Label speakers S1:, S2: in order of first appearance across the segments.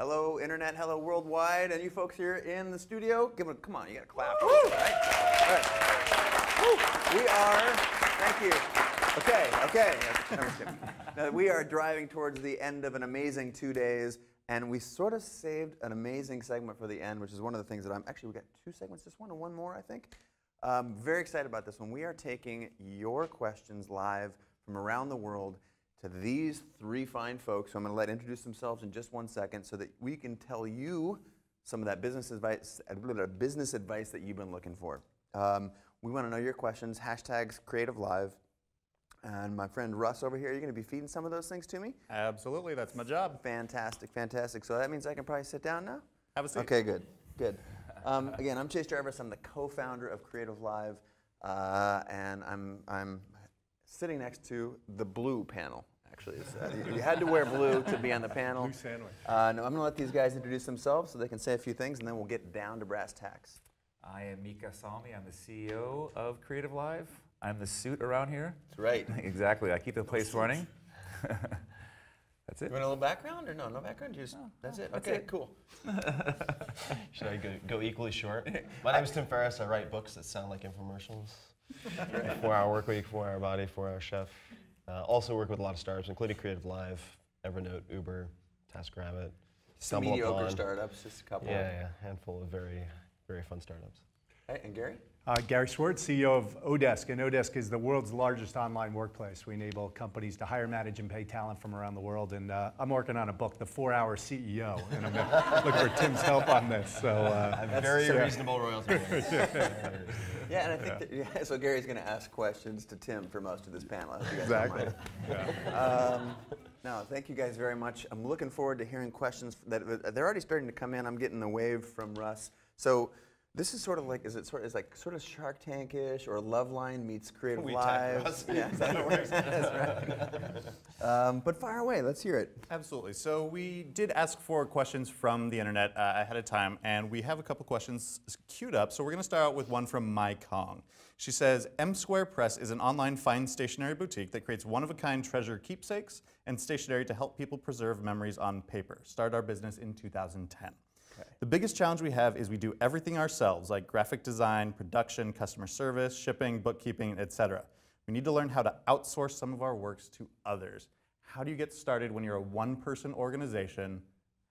S1: Hello, Internet. Hello, worldwide. And you folks here in the studio, give them come on, you got to clap. All right? All right. We are, thank you. Okay, okay. No, I'm just kidding. Now, we are driving towards the end of an amazing two days, and we sort of saved an amazing segment for the end, which is one of the things that I'm actually, we got two segments, just one and one more, I think. Um, very excited about this one. We are taking your questions live from around the world to these three fine folks, who I'm going to let introduce themselves in just one second so that we can tell you some of that business advice, uh, business advice that you've been looking for. Um, we want to know your questions, hashtags Creative Live. And my friend Russ over here, you're going to be feeding some of those things to me?
S2: Absolutely, that's my job.
S1: Fantastic, fantastic. So that means I can probably sit down now?
S2: Have a seat.
S1: Okay, good, good. Um, again, I'm Chase Jarvis. I'm the co-founder of Creative Live, uh, and I'm, I'm sitting next to the blue panel. Actually, uh, you, you, had to wear blue to be on the panel.
S2: Blue sandwich.
S1: Uh, no, I'm going to let these guys introduce themselves so they can say a few things, and then we'll get down to brass tacks.
S3: I am Mika Salmi. I'm the CEO of Creative Live. I'm the suit around here.
S1: That's right.
S3: exactly. I keep the place running. that's it.
S1: You want a little background or no? No background? Just no, that's no, it.
S3: That's
S1: okay,
S3: it.
S1: cool.
S4: Should I go, go equally short? My name is Tim Ferriss. I write books that sound like infomercials. four hour work week, four hour body, four hour chef. Uh, also work with a lot of startups, including Creative Live, Evernote, Uber, TaskRabbit.
S1: Some mediocre startups, just a couple.
S4: Yeah, yeah, handful of very, very fun startups.
S1: Hey, and Gary?
S5: Uh, Gary Swart, CEO of Odesk, and Odesk is the world's largest online workplace. We enable companies to hire, manage, and pay talent from around the world. And uh, I'm working on a book, The Four Hour CEO, and I'm going to look for Tim's help on this. So
S4: uh, very so reasonable royalty.
S1: yeah, and I think that, yeah, so Gary's going to ask questions to Tim for most of this panel.
S5: exactly.
S1: Yeah. Um, no, thank you guys very much. I'm looking forward to hearing questions that they're already starting to come in. I'm getting the wave from Russ. So. This is sort of like, is it sort of, is like sort of Shark Tank-ish or Loveline meets Creative
S4: we
S1: Live? Yeah, is that how it works? That's right. Um, but fire away, let's hear it.
S2: Absolutely. So we did ask for questions from the internet uh, ahead of time, and we have a couple questions queued up. So we're going to start out with one from Mai Kong. She says, M Square Press is an online fine stationery boutique that creates one-of-a-kind treasure keepsakes and stationery to help people preserve memories on paper. Started our business in 2010. Okay. The biggest challenge we have is we do everything ourselves, like graphic design, production, customer service, shipping, bookkeeping, etc. We need to learn how to outsource some of our works to others. How do you get started when you're a one-person organization?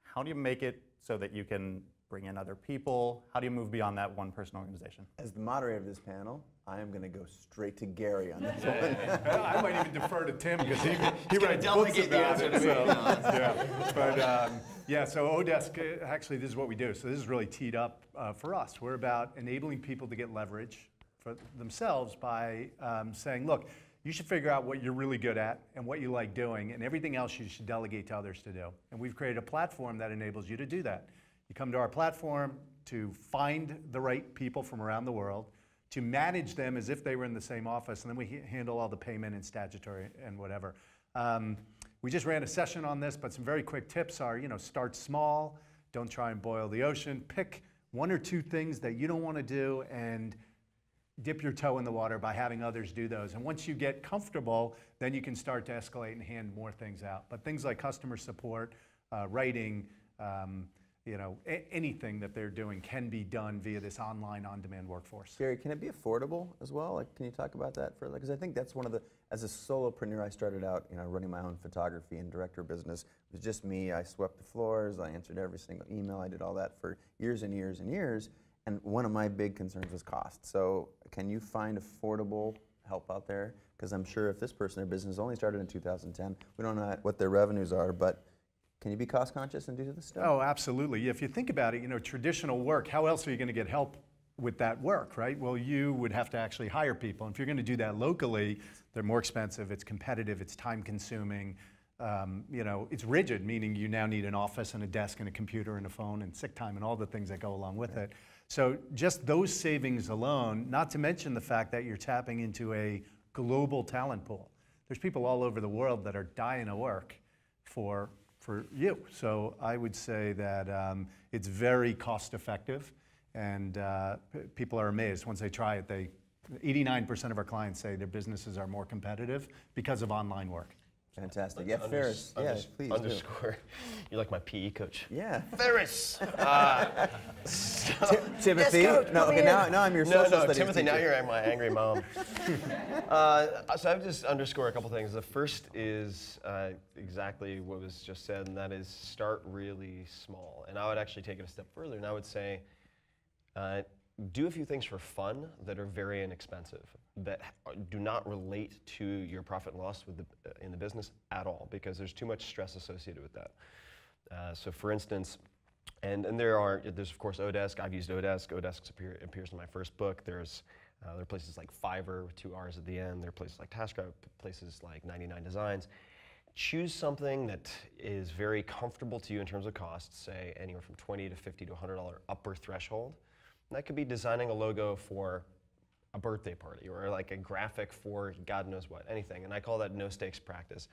S2: How do you make it so that you can bring in other people? How do you move beyond that one-person organization?
S1: As the moderator of this panel, I am going to go straight to Gary on this one.
S5: I might even defer to Tim because he, he
S1: writes books about it. So,
S5: yeah. But um, yeah, so Odesk, uh, actually, this is what we do. So this is really teed up uh, for us. We're about enabling people to get leverage for themselves by um, saying, look, you should figure out what you're really good at and what you like doing, and everything else you should delegate to others to do. And we've created a platform that enables you to do that. You come to our platform to find the right people from around the world, to manage them as if they were in the same office, and then we handle all the payment and statutory and whatever. Um, we just ran a session on this, but some very quick tips are, you know, start small, don't try and boil the ocean, pick one or two things that you don't want to do and dip your toe in the water by having others do those. And once you get comfortable, then you can start to escalate and hand more things out. But things like customer support, uh, writing, um, you know, anything that they're doing can be done via this online on-demand workforce.
S1: Gary, can it be affordable as well? Like, can you talk about that for, because I think that's one of the, as a solopreneur, I started out, you know, running my own photography and director business. It was just me. I swept the floors. I answered every single email. I did all that for years and years and years. And one of my big concerns was cost. So, can you find affordable help out there? Because I'm sure if this person, their business only started in 2010, we don't know what their revenues are, but can you be cost conscious and do this stuff?
S5: Oh, absolutely. If you think about it, you know, traditional work, how else are you going to get help with that work, right? Well, you would have to actually hire people. And if you're going to do that locally, they're more expensive, it's competitive, it's time consuming. Um, you know, it's rigid, meaning you now need an office and a desk and a computer and a phone and sick time and all the things that go along with right. it. So just those savings alone, not to mention the fact that you're tapping into a global talent pool. There's people all over the world that are dying to work for for you. So I would say that um, it's very cost effective, and uh, people are amazed once they try it. They 89% of our clients say their businesses are more competitive because of online work.
S1: Fantastic. Yeah,
S4: Unders-
S1: Ferriss. Yeah,
S4: unders-
S1: please. do.
S4: Underscore. You're like my PE coach.
S1: Yeah.
S4: Ferriss.
S1: Timothy.
S4: coach,
S1: no,
S4: put
S1: okay, now,
S4: in.
S1: now I'm your
S4: No,
S1: social
S4: no,
S1: studies
S4: Timothy. Now you're my angry mom. uh, so I've just underscore a couple things. The first is uh, exactly what was just said, and that is start really small. And I would actually take it a step further, and I would say, uh, do a few things for fun that are very inexpensive, that do not relate to your profit and loss with the, uh, in the business at all, because there's too much stress associated with that. Uh, so, for instance, and, and there are, there's of course Odesk. I've used Odesk. Odesk appear, appears in my first book. There's uh, there are places like Fiverr with two R's at the end. There are places like TaskRabbit, places like 99 Designs. Choose something that is very comfortable to you in terms of cost, say anywhere from 20 to 50 to 100 dollar upper threshold. That could be designing a logo for a birthday party or like a graphic for God knows what, anything. And I call that no stakes practice.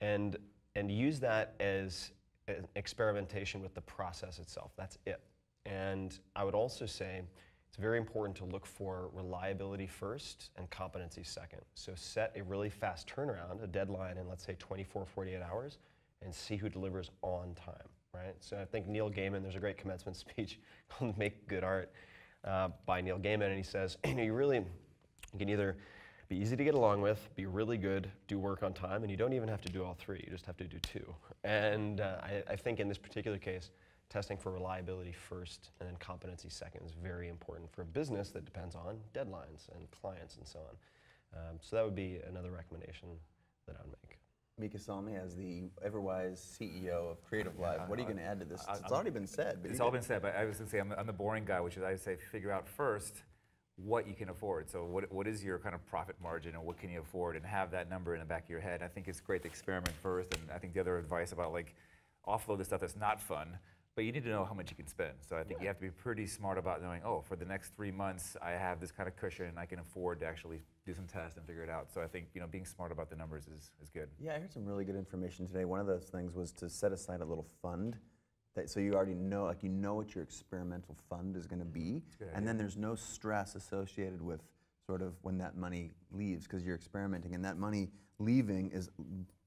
S4: And, and use that as an experimentation with the process itself. That's it. And I would also say it's very important to look for reliability first and competency second. So set a really fast turnaround, a deadline in let's say 24, 48 hours, and see who delivers on time, right? So I think Neil Gaiman, there's a great commencement speech called Make Good Art uh, by Neil Gaiman, and he says, you know, you really you can either be easy to get along with, be really good, do work on time, and you don't even have to do all three. You just have to do two. And uh, I, I think in this particular case, testing for reliability first and then competency second is very important for a business that depends on deadlines and clients and so on. Um, so that would be another recommendation that I would make.
S1: Mika Salmi, as the Everwise CEO of Creative Live, what are you going to add to this?
S3: I-
S1: it's
S3: I'm-
S1: already been said. But
S3: It's all been said, but I was going to say I'm, the- I'm the boring guy, which is I say figure out first what you can afford. So what, what is your kind of profit margin and what can you afford and have that number in the back of your head. I think it's great to experiment first and I think the other advice about like offload the stuff that's not fun, but you need to know how much you can spend. So I think you have to be pretty smart about knowing, oh, for the next three months I have this kind of cushion and I can afford to actually do some tests and figure it out. So I think you know being smart about the numbers is, is good.
S1: Yeah, I heard some really good information today. One of those things was to set aside a little fund. That, so you already know, like you know what your experimental fund is going to be, and then there's no stress associated with sort of when that money leaves because you're experimenting, and that money leaving is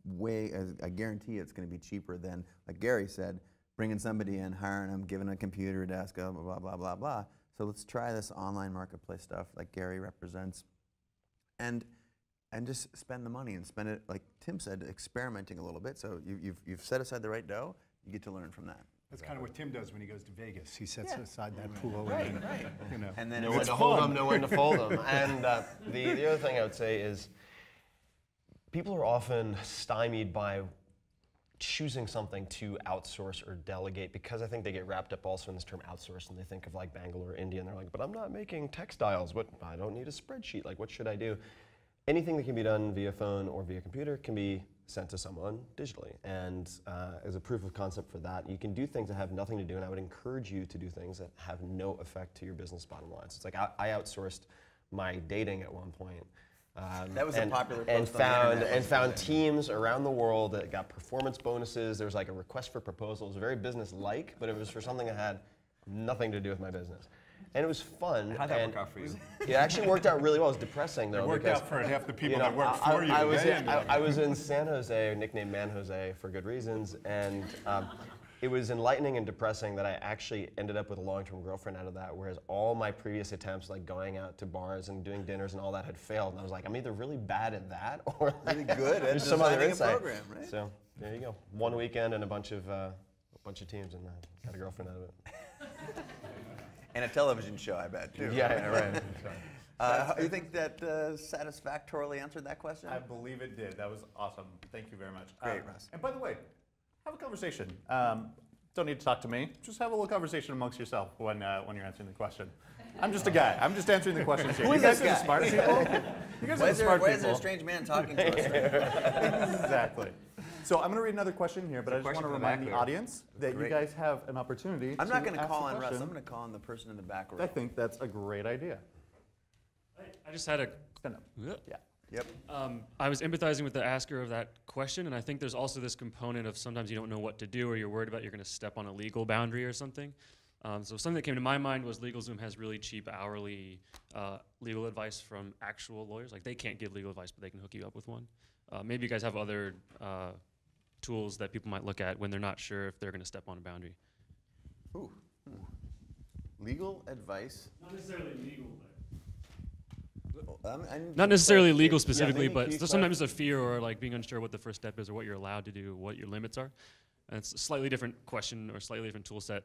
S1: way. as- I guarantee it's going to be cheaper than, like Gary said, bringing somebody in, hiring them, giving a computer desk, blah blah blah blah blah blah. So let's try this online marketplace stuff like Gary represents, and and just spend the money and spend it like Tim said, experimenting a little bit. So you, you've you've set aside the right dough. You get to learn from that.
S5: That's kind of what Tim does when he goes to Vegas. He sets
S1: Yeah.
S5: aside that pool
S1: Right,
S5: and,
S1: right.
S5: you know.
S1: And then
S4: know
S1: if
S4: when
S1: it's
S4: to hold them, know when to fold them. And uh, the, the other thing I would say is people are often stymied by choosing something to outsource or delegate because I think they get wrapped up also in this term outsource and they think of like Bangalore, India, and they're like, but I'm not making textiles. What I don't need a spreadsheet. Like, what should I do? Anything that can be done via phone or via computer can be sent to someone digitally. And uh, as a proof of concept for that, you can do things that have nothing to do, and I would encourage you to do things that have no effect to your business bottom line. So it's like I, I outsourced my dating at one point. Um,
S1: That was a
S4: and,
S1: popular
S4: and
S1: post on the
S4: found and found teams around the world that got performance bonuses. There was like a request for proposals, very business-like, but it was for something that had nothing to do with my business. And it was fun.
S3: How'd that
S4: and
S3: work out for you?
S4: It actually worked out really well. It was depressing though.
S5: It worked
S4: because,
S5: out for half the people
S4: you know,
S5: that worked
S4: I,
S5: for you.
S4: I, I was in, I, I was in San Jose, nicknamed Man Jose for good reasons, and um, it was enlightening and depressing that I actually ended up with a long-term girlfriend out of that. Whereas all my previous attempts, like going out to bars and doing dinners and all that, had failed. And I was like, I'm either really bad at that or
S1: Really good at
S4: some other
S1: designing a
S4: insight.
S1: program, right?
S4: So there you go. One weekend and a bunch of uh, a bunch of teams, and uh, got a girlfriend out of it.
S1: and a television show, I bet too.
S4: Yeah, yeah, right.
S1: Uh, you think that uh, satisfactorily answered that question?
S2: I believe it did. That was awesome. Thank you very much.
S1: Great,
S2: Um,
S1: Russ.
S2: And by the way, have a conversation. Um, don't need to talk to me. Just have a little conversation amongst yourself when, uh, when you're answering the question. I'm just a guy. I'm just answering the questions here.
S1: Who
S2: you
S1: is
S2: guys
S1: this
S2: are the smart people. You guys
S1: why
S2: are
S1: is,
S2: the
S1: there,
S2: smart
S1: why is there a strange man talking to us? right?
S2: exactly. So I'm going to read another question here, but I just want to
S3: from the
S2: remind the audience that
S1: Great.
S2: you guys have an opportunity.
S1: I'm not going to call on Russ. I'm going to call on the person in the back row.
S2: I think that's a great idea.
S6: I just had a.
S2: Stand up. Yeah.
S1: Yep.
S6: Um, I was empathizing with the asker of that question, and I think there's also this component of sometimes you don't know what to do, or you're worried about you're going to step on a legal boundary or something. Um, so something that came to my mind was LegalZoom has really cheap hourly uh, legal advice from actual lawyers. Like they can't give legal advice, but they can hook you up with one. uh, maybe you guys have other uh, tools that people might look at when they're not sure if they're going to step on a boundary.
S1: Ooh. Legal advice.
S6: Not necessarily legal,
S1: Um,
S6: not necessarily legal specifically,
S1: maybe
S6: but
S1: can you
S6: there's sometimes a fear or like being unsure what the first step is or what you're allowed to do, what your limits are. And it's a slightly different question or slightly different tool set,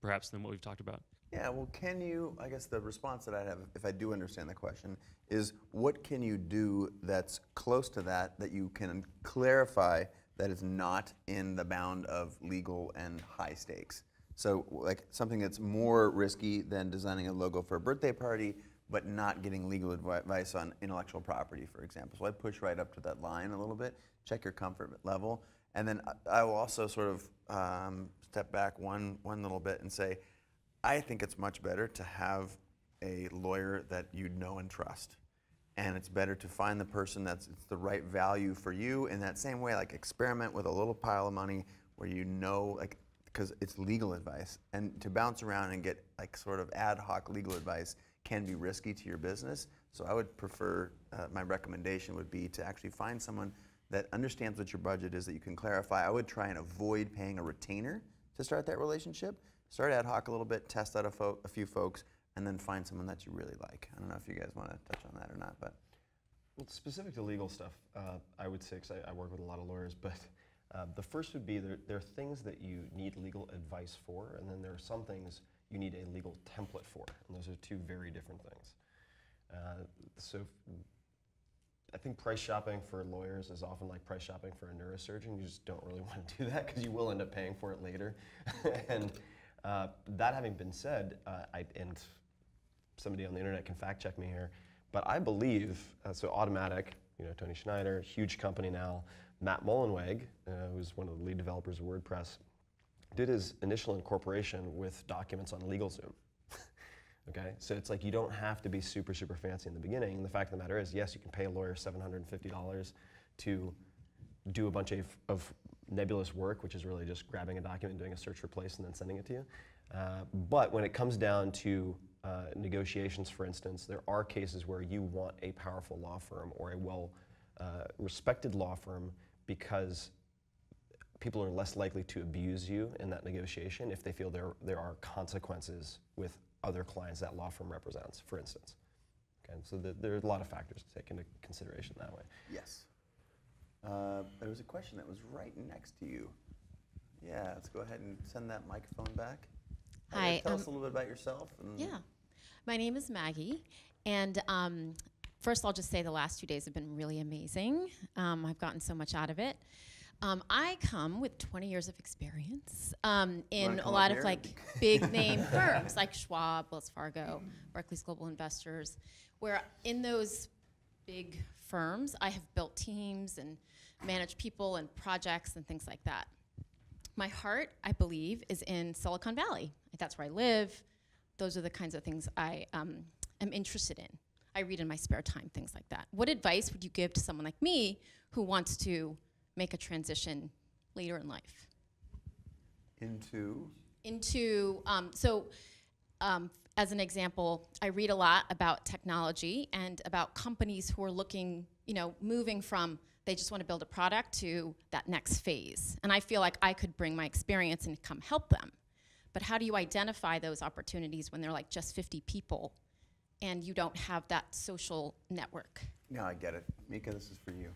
S6: perhaps, than what we've talked about.
S1: Yeah, well, can you, I guess the response that I'd have, if I do understand the question, is what can you do that's close to that, that you can clarify that is not in the bound of legal and high stakes? So, like something that's more risky than designing a logo for a birthday party, but not getting legal advice on intellectual property, for example. So I push right up to that line a little bit, check your comfort level, and then I- will also sort of um, step back one one little bit and say, I think it's much better to have a lawyer that you know and trust. And it's better to find the person that's it's the right value for you in that same way, like experiment with a little pile of money where you know, like, because it's legal advice. And to bounce around and get like sort of ad hoc legal advice can be risky to your business. So I would prefer, uh, my recommendation would be to actually find someone that understands what your budget is that you can clarify. I would try and avoid paying a retainer to start that relationship. Start ad hoc a little bit, test out a, a few folks, and then find someone that you really like. I don't know if you guys want to touch on that or not, but
S4: Well, specific to legal stuff, uh, I would say, because I, I work with a lot of lawyers, but uh, the first would be there, there are things that you need legal advice for, and then there are some things you need a legal template for, and those are two very different things. Uh, so I think price shopping for lawyers is often like price shopping for a neurosurgeon. You just don't really want to do that because you will end up paying for it later. and uh, that having been said, uh, I, and somebody on the internet can fact check me here, but I believe, uh, so Automattic, you know, Toni Schneider, huge company now, Matt Mullenweg, uh, who's one of the lead developers of WordPress, did his initial incorporation with documents on LegalZoom. okay, so it's like you don't have to be super, super fancy in the beginning. The fact of the matter is, yes, you can pay a lawyer $750 to do a bunch of, of nebulous work, which is really just grabbing a document, doing a search for place, and then sending it to you. Uh, but when it comes down to uh, negotiations, for instance, there are cases where you want a powerful law firm or a well uh, respected law firm because people are less likely to abuse you in that negotiation if they feel there, there are consequences with other clients that law firm represents, for instance. Okay, so the, there are a lot of factors to take into consideration that way.
S1: yes. Uh, there was a question that was right next to you. Yeah, let's go ahead and send that microphone back.
S7: Hi,
S1: Tell
S7: um,
S1: us a little bit about yourself. And
S7: Yeah. My name is Maggie. And um, first, I'll just say the last two days have been really amazing. Um, I've gotten so much out of it. Um, I come with 20 years of experience um, in a lot of like big name firms like Schwab, Wells Fargo, Barclays Global Investors, where in those big firms, I have built teams and managed people and projects and things like that. My heart, I believe, is in Silicon Valley. That's where I live. Those are the kinds of things I um, am interested in. I read in my spare time, things like that. What advice would you give to someone like me who wants to make a transition later in life?
S1: Into
S7: into um, so um, as an example i read a lot about technology and about companies who are looking you know moving from they just want to build a product to that next phase and i feel like i could bring my experience and come help them but how do you identify those opportunities when they're like just 50 people and you don't have that social network
S1: no, I get it. Mika, this is for you.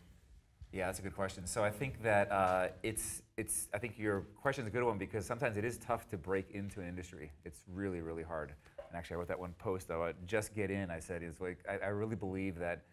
S3: Yeah, that's a good question. So I think that uh, it's it's I think your question is a good one because sometimes it is tough to break into an industry. It's really really hard. And actually, I wrote that one post though. uh, Just get in. I said is like I, I really believe that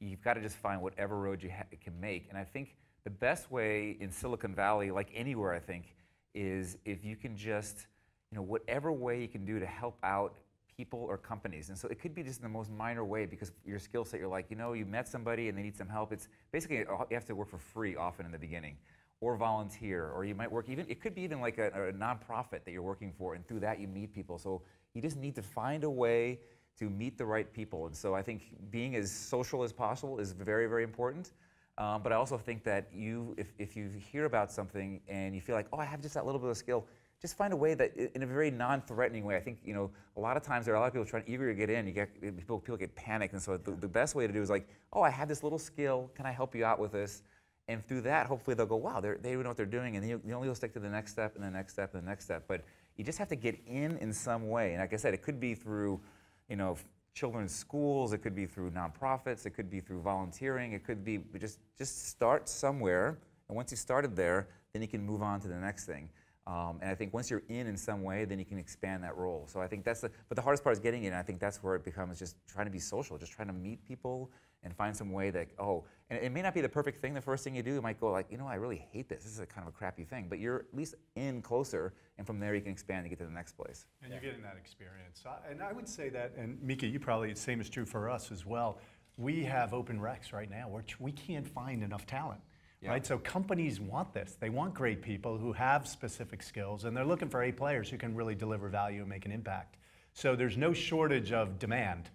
S3: you've got to just find whatever road you can make. And I think the best way in Silicon Valley, like anywhere, I think, is if you can just you know whatever way you can do to help out people or companies. And so it could be just in the most minor way because your skill set, you're like, you know, you met somebody and they need some help. It's basically, uh, you have to work for free often in the beginning or volunteer, or you might work even, it could be even like a, a nonprofit that you're working for, and through that you meet people. So you just need to find a way to meet the right people. And so I think being as social as possible is very, very important. Um, but I also think that you, if, if you hear about something and you feel like, oh, I have just that little bit of skill, just find a way that, in a very non-threatening way. I think you know a lot of times there are a lot of people trying eager to get in. You get eh, people, people get panicked, and so the, the best way to do is like, oh, I have this little skill. Can I help you out with this? And through that, hopefully they'll go, wow, they know what they're doing, and then you, you only will stick to the next step and the next step and the next step. But you just have to get in in some way. And like I said, it could be through, you know, children's schools, it could be through nonprofits, it could be through volunteering, it could be just just start somewhere. And once you started there, then you can move on to the next thing. Um, and I think once you're in in some way, then you can expand that role. So I think that's the, but the hardest part is getting in. I think that's where it becomes just trying to be social, just trying to meet people and find some way that, oh, and it may not be the perfect thing the first thing you do. It might go like, you know, I really hate this. This is a kind of a crappy thing. But you're at least in closer, and from there you can expand and get to the next place.
S5: And you're getting that experience. And I would say that, and Mika, you probably, the same is true for us as well. We have open recs right now, which we can't find enough talent, right? So companies want this. They want great people who have specific skills, and they're looking for A players who can really deliver value and make an impact. So there's no shortage of demand,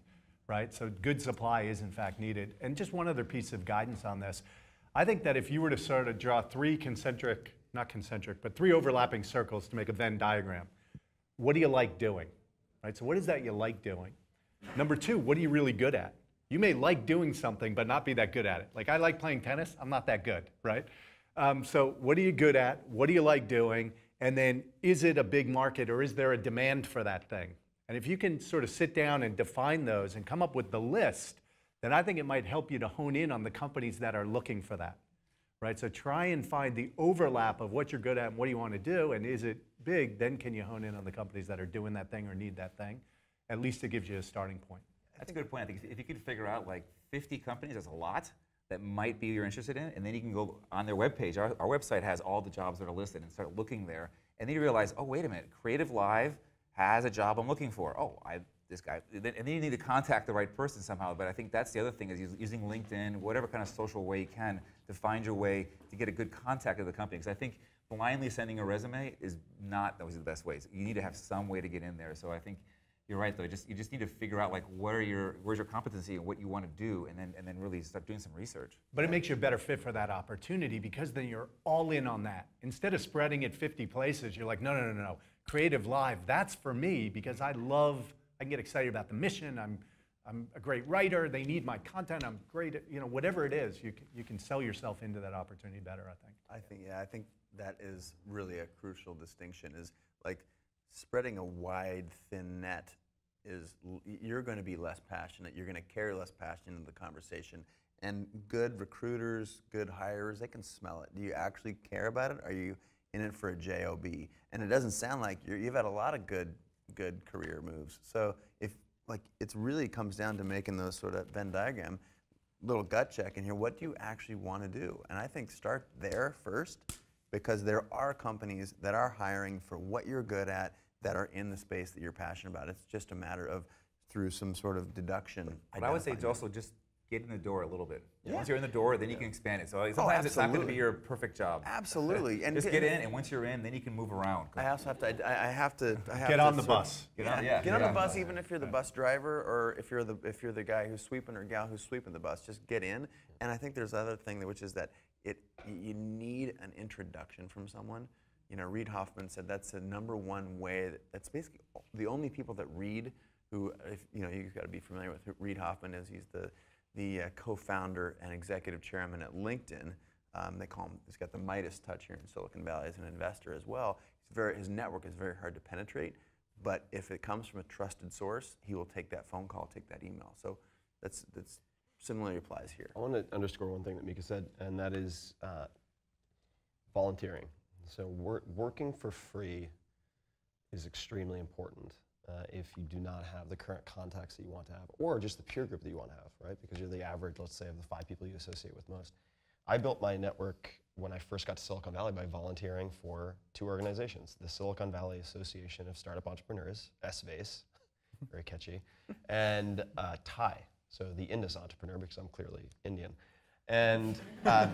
S5: right? So good supply is in fact needed. And just one other piece of guidance on this. I think that if you were to sort of draw three concentric, not concentric, but three overlapping circles to make a Venn diagram, what do you like doing? Right? So what is that you like doing? Number two, what are you really good at? You may like doing something, but not be that good at it. Like I like playing tennis, I'm not that good, right? Um, so what are you good at? What do you like doing? And then is it a big market or is there a demand for that thing? And if you can sort of sit down and define those and come up with the list, then I think it might help you to hone in on the companies that are looking for that right? So try and find the overlap of what you're good at and what do you want to do, and is it big? Then can you hone in on the companies that are doing that thing or need that thing? At least it gives you a starting point.
S3: That's a good point. I think if- if you could figure out like 50 companies, that's a lot that might be you're interested in, and then you can go on their webpage. Our, our website has all the jobs that are listed, and start looking there, and then you realize, oh wait a minute, Creative Live has a job I'm looking for. Oh, I this guy, and then you need to contact the right person somehow. But I think that's the other thing is using LinkedIn, whatever kind of social way you can, to find your way to get a good contact of the company. Because I think blindly sending a resume is not always the best ways. You need to have some way to get in there. So I think you're right though. Just you just need to figure out like what are your where's your competency and what you want to do, and then and then really start doing some research.
S5: But it makes you a better fit for that opportunity because then you're all in on that. Instead of spreading it 50 places, you're like, no, no, no, no. Creative Live, that's for me because I love, I can get excited about the mission. I'm, I'm a great writer. They need my content. I'm great at, you know, whatever it is, you can, you can sell yourself into that opportunity better, I think.
S1: I think yeah, I think that is really a crucial distinction. Is like spreading a wide, thin net. Is you're going to be less passionate. You're going to carry less passion into the conversation. And good recruiters, good hirers, they can smell it. Do you actually care about it? Are you in it for a job? And it doesn't sound like you're, you've had a lot of good, good career moves. So if like it's really comes down to making those sort of Venn diagram little gut check in here. What do you actually want to do? And I think start there first because there are companies that are hiring for what you're good at that are in the space that you're passionate about. It's just a matter of through some sort of deduction.
S3: But I would say
S1: identifying
S3: also just get in the door a little bit. Once you're in the door, then you can expand it. So like,
S1: Oh,
S3: sometimes it's not going to be your perfect job.
S1: Absolutely. And
S3: just
S1: get-
S3: get in, and once you're in, then you can move around.
S1: I also have to. I, I have to. I have
S5: Get
S1: to
S5: on the
S1: sort of-
S5: bus.
S3: Get on- yeah,
S1: get on
S3: get
S1: the
S3: on.
S1: bus, even if you're the bus driver or if you're the if you're the guy who's sweeping or gal who's sweeping the bus. Just get in. And I think there's other thing which is that it you need an introduction from someone. You know, Reid Hoffman said that's the number one way. That, that's basically the only people that read who, if, you know, you've got to be familiar with Reid Hoffman is. He's the the uh, co-founder and executive chairman at LinkedIn. Um, they call him. He's got the Midas touch here in Silicon Valley as an investor as well. Very, his network is very hard to penetrate, but if it comes from a trusted source, he will take that phone call, take that email. So that's that's similarly applies here.
S4: I want to underscore one thing that Mika said, and that is uh, volunteering. So wor- working for free is extremely important uh, if you do not have the current contacts that you want to have, or just the peer group that you want to have, right? Because you're the average, let's say, of the five people you associate with most. I built my network when I first got to Silicon Valley by volunteering for two organizations the Silicon Valley Association of Startup Entrepreneurs, SVASE, very catchy, and uh, TIE, so the Indus entrepreneur, because I'm clearly Indian. And uh,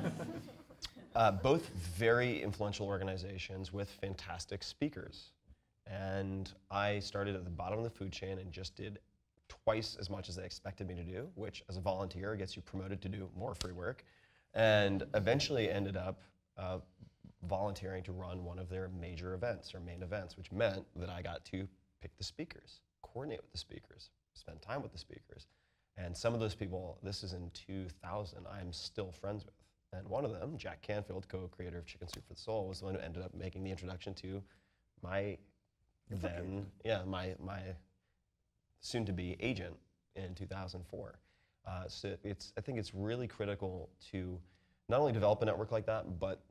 S4: uh, both very influential organizations with fantastic speakers. And I started at the bottom of the food chain and just did twice as much as they expected me to do, which as a volunteer gets you promoted to do more free work. And eventually ended up uh, volunteering to run one of their major events or main events, which meant that I got to pick the speakers, coordinate with the speakers, spend time with the speakers. And some of those people, this is in 2000, I'm still friends with. And one of them, Jack Canfield, co-creator of Chicken Soup for the Soul, was the one who ended up making the introduction to my then, yeah, my my soon-to-be agent in 2004. Uh, so it's, I think it's really critical to not only develop a network like that, but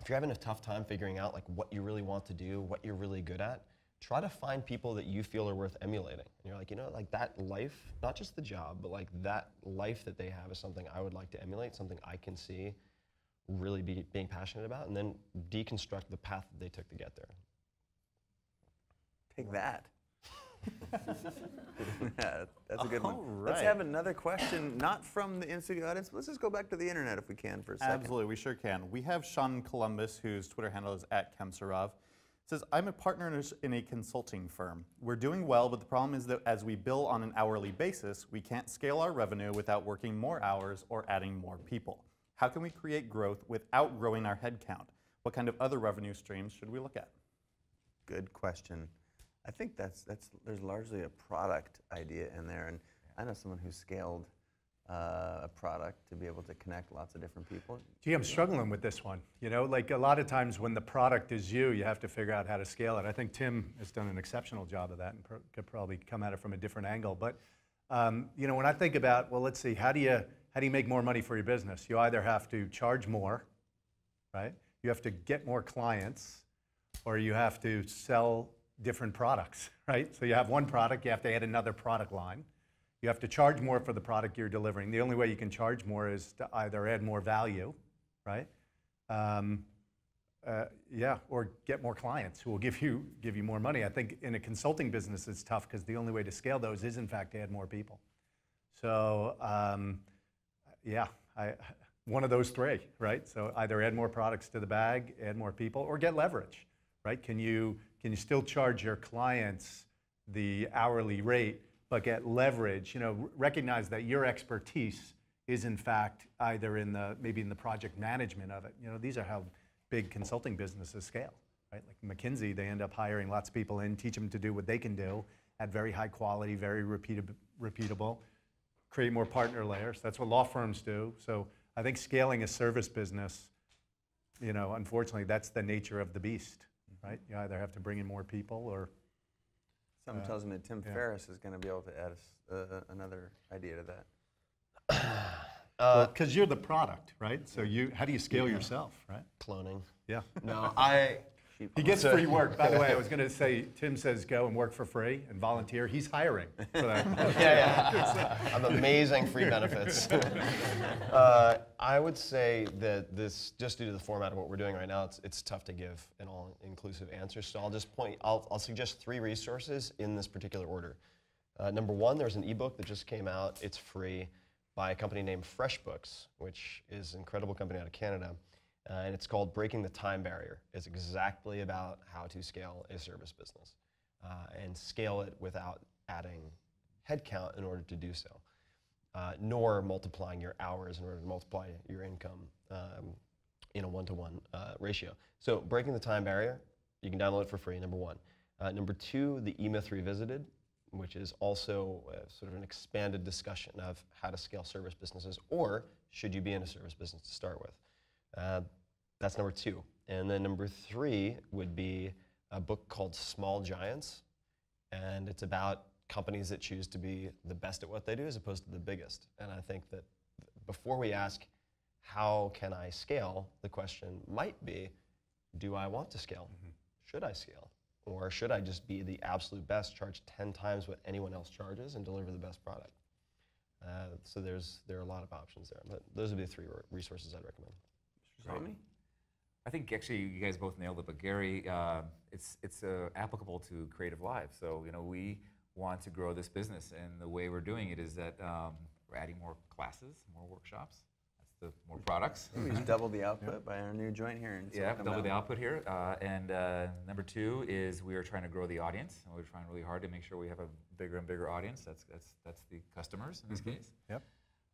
S4: if you're having a tough time figuring out like what you really want to do, what you're really good at, try to find people that you feel are worth emulating. And you're like, you know, like that life, not just the job, but like that life that they have is something I would like to emulate, something I can see really be, being passionate about, and then deconstruct the path that they took to get there.
S1: Take that. yeah, that's a good one.
S2: All
S1: Let's have another question, not from the in-studio audience, but let's just go back to the internet if we can for a second.
S2: Absolutely, we sure can. We have Sean Columbus, whose Twitter handle is at Kemsarov. Says, I'm a partner in a consulting firm. We're doing well, but the problem is that as we bill on an hourly basis, we can't scale our revenue without working more hours or adding more people. How can we create growth without growing our headcount? What kind of other revenue streams should we look at?
S1: Good question. I think that's that's there's largely a product idea in there, and I know someone who scaled uh, a product to be able to connect lots of different people.
S5: Gee, I'm struggling with this one. You know, like a lot of times when the product is you, you have to figure out how to scale it. I think Tim has done an exceptional job of that and could probably come at it from a different angle. But um, you know, when I think about, well, let's see, how do you how do you make more money for your business? You either have to charge more, right? You have to get more clients, or you have to sell different products, right? So you have one product, you have to add another product line. You have to charge more for the product you're delivering. The only way you can charge more is to either add more value, right? Um, uh, yeah, or get more clients who will give you give you more money. I think in a consulting business it's tough because the only way to scale those is in fact to add more people. So um, yeah, I, one of those three, right? So either add more products to the bag, add more people, or get leverage, right? Can you can you still charge your clients the hourly rate, but get leverage? You know, recognize that your expertise is in fact either in the maybe in the project management of it. You know, these are how big consulting businesses scale, right? Like McKinsey, they end up hiring lots of people in, teach them to do what they can do at very high quality, very repeatab- repeatable create more partner layers. That's what law firms do. So I think scaling a service business, you know, unfortunately, that's the nature of the beast, right? You either have to bring in more people or
S1: Something
S5: Uh,
S1: tells me that Tim
S5: yeah.
S1: Ferriss is going to be able to add us, uh, another idea to that.
S4: Uh,
S5: because you're the product, right? So you, how do you scale yourself, right?
S4: cloning.
S5: Yeah.
S4: No, I.
S5: He gets free work. By the way, I was going to say, Tim says go and work for free and volunteer. He's hiring for that.
S4: yeah, yeah. I'm amazing free benefits. uh, I would say that this, just due to the format of what we're doing right now, it's, it's tough to give an all-inclusive answer. So I'll just point, I'll, I'll suggest three resources in this particular order. Uh, number one, there's an ebook that just came out. It's free by a company named FreshBooks, which is an incredible company out of Canada. Uh, and it's called Breaking the Time Barrier. It's exactly about how to scale a service business uh, and scale it without adding headcount in order to do so, uh, nor multiplying your hours in order to multiply your income um, in a one-to-one uh, ratio. So breaking the time barrier, you can download it for free, number one. Uh, number two, the E-Myth Revisited, which is also uh, sort of an expanded discussion of how to scale service businesses, or should you be in a service business to start with. Uh, that's number two. And then number three would be a book called Small Giants. And it's about companies that choose to be the best at what they do as opposed to the biggest. And I think that before we ask, how can I scale, the question might be, do I want to scale? Should I scale? Or should I just be the absolute best, charge 10 times what anyone else charges, and deliver the best product? Uh, so there's, there are a lot of options there. But those would be the three resources I'd recommend.
S1: Rami?
S3: I think actually you guys both nailed it, but Gary, uh, it's it's uh, applicable to Creative Live. So you know we want to grow this business, and the way we're doing it is that um, we're adding more classes, more workshops. That's the more products.
S1: We just doubled the output by our new joint here in
S3: Yeah,
S1: Silicon
S3: double the output here. Uh, and uh, number two is we are trying to grow the audience. And we're trying really hard to make sure we have a bigger and bigger audience. That's that's that's the customers in this case.
S5: Yep.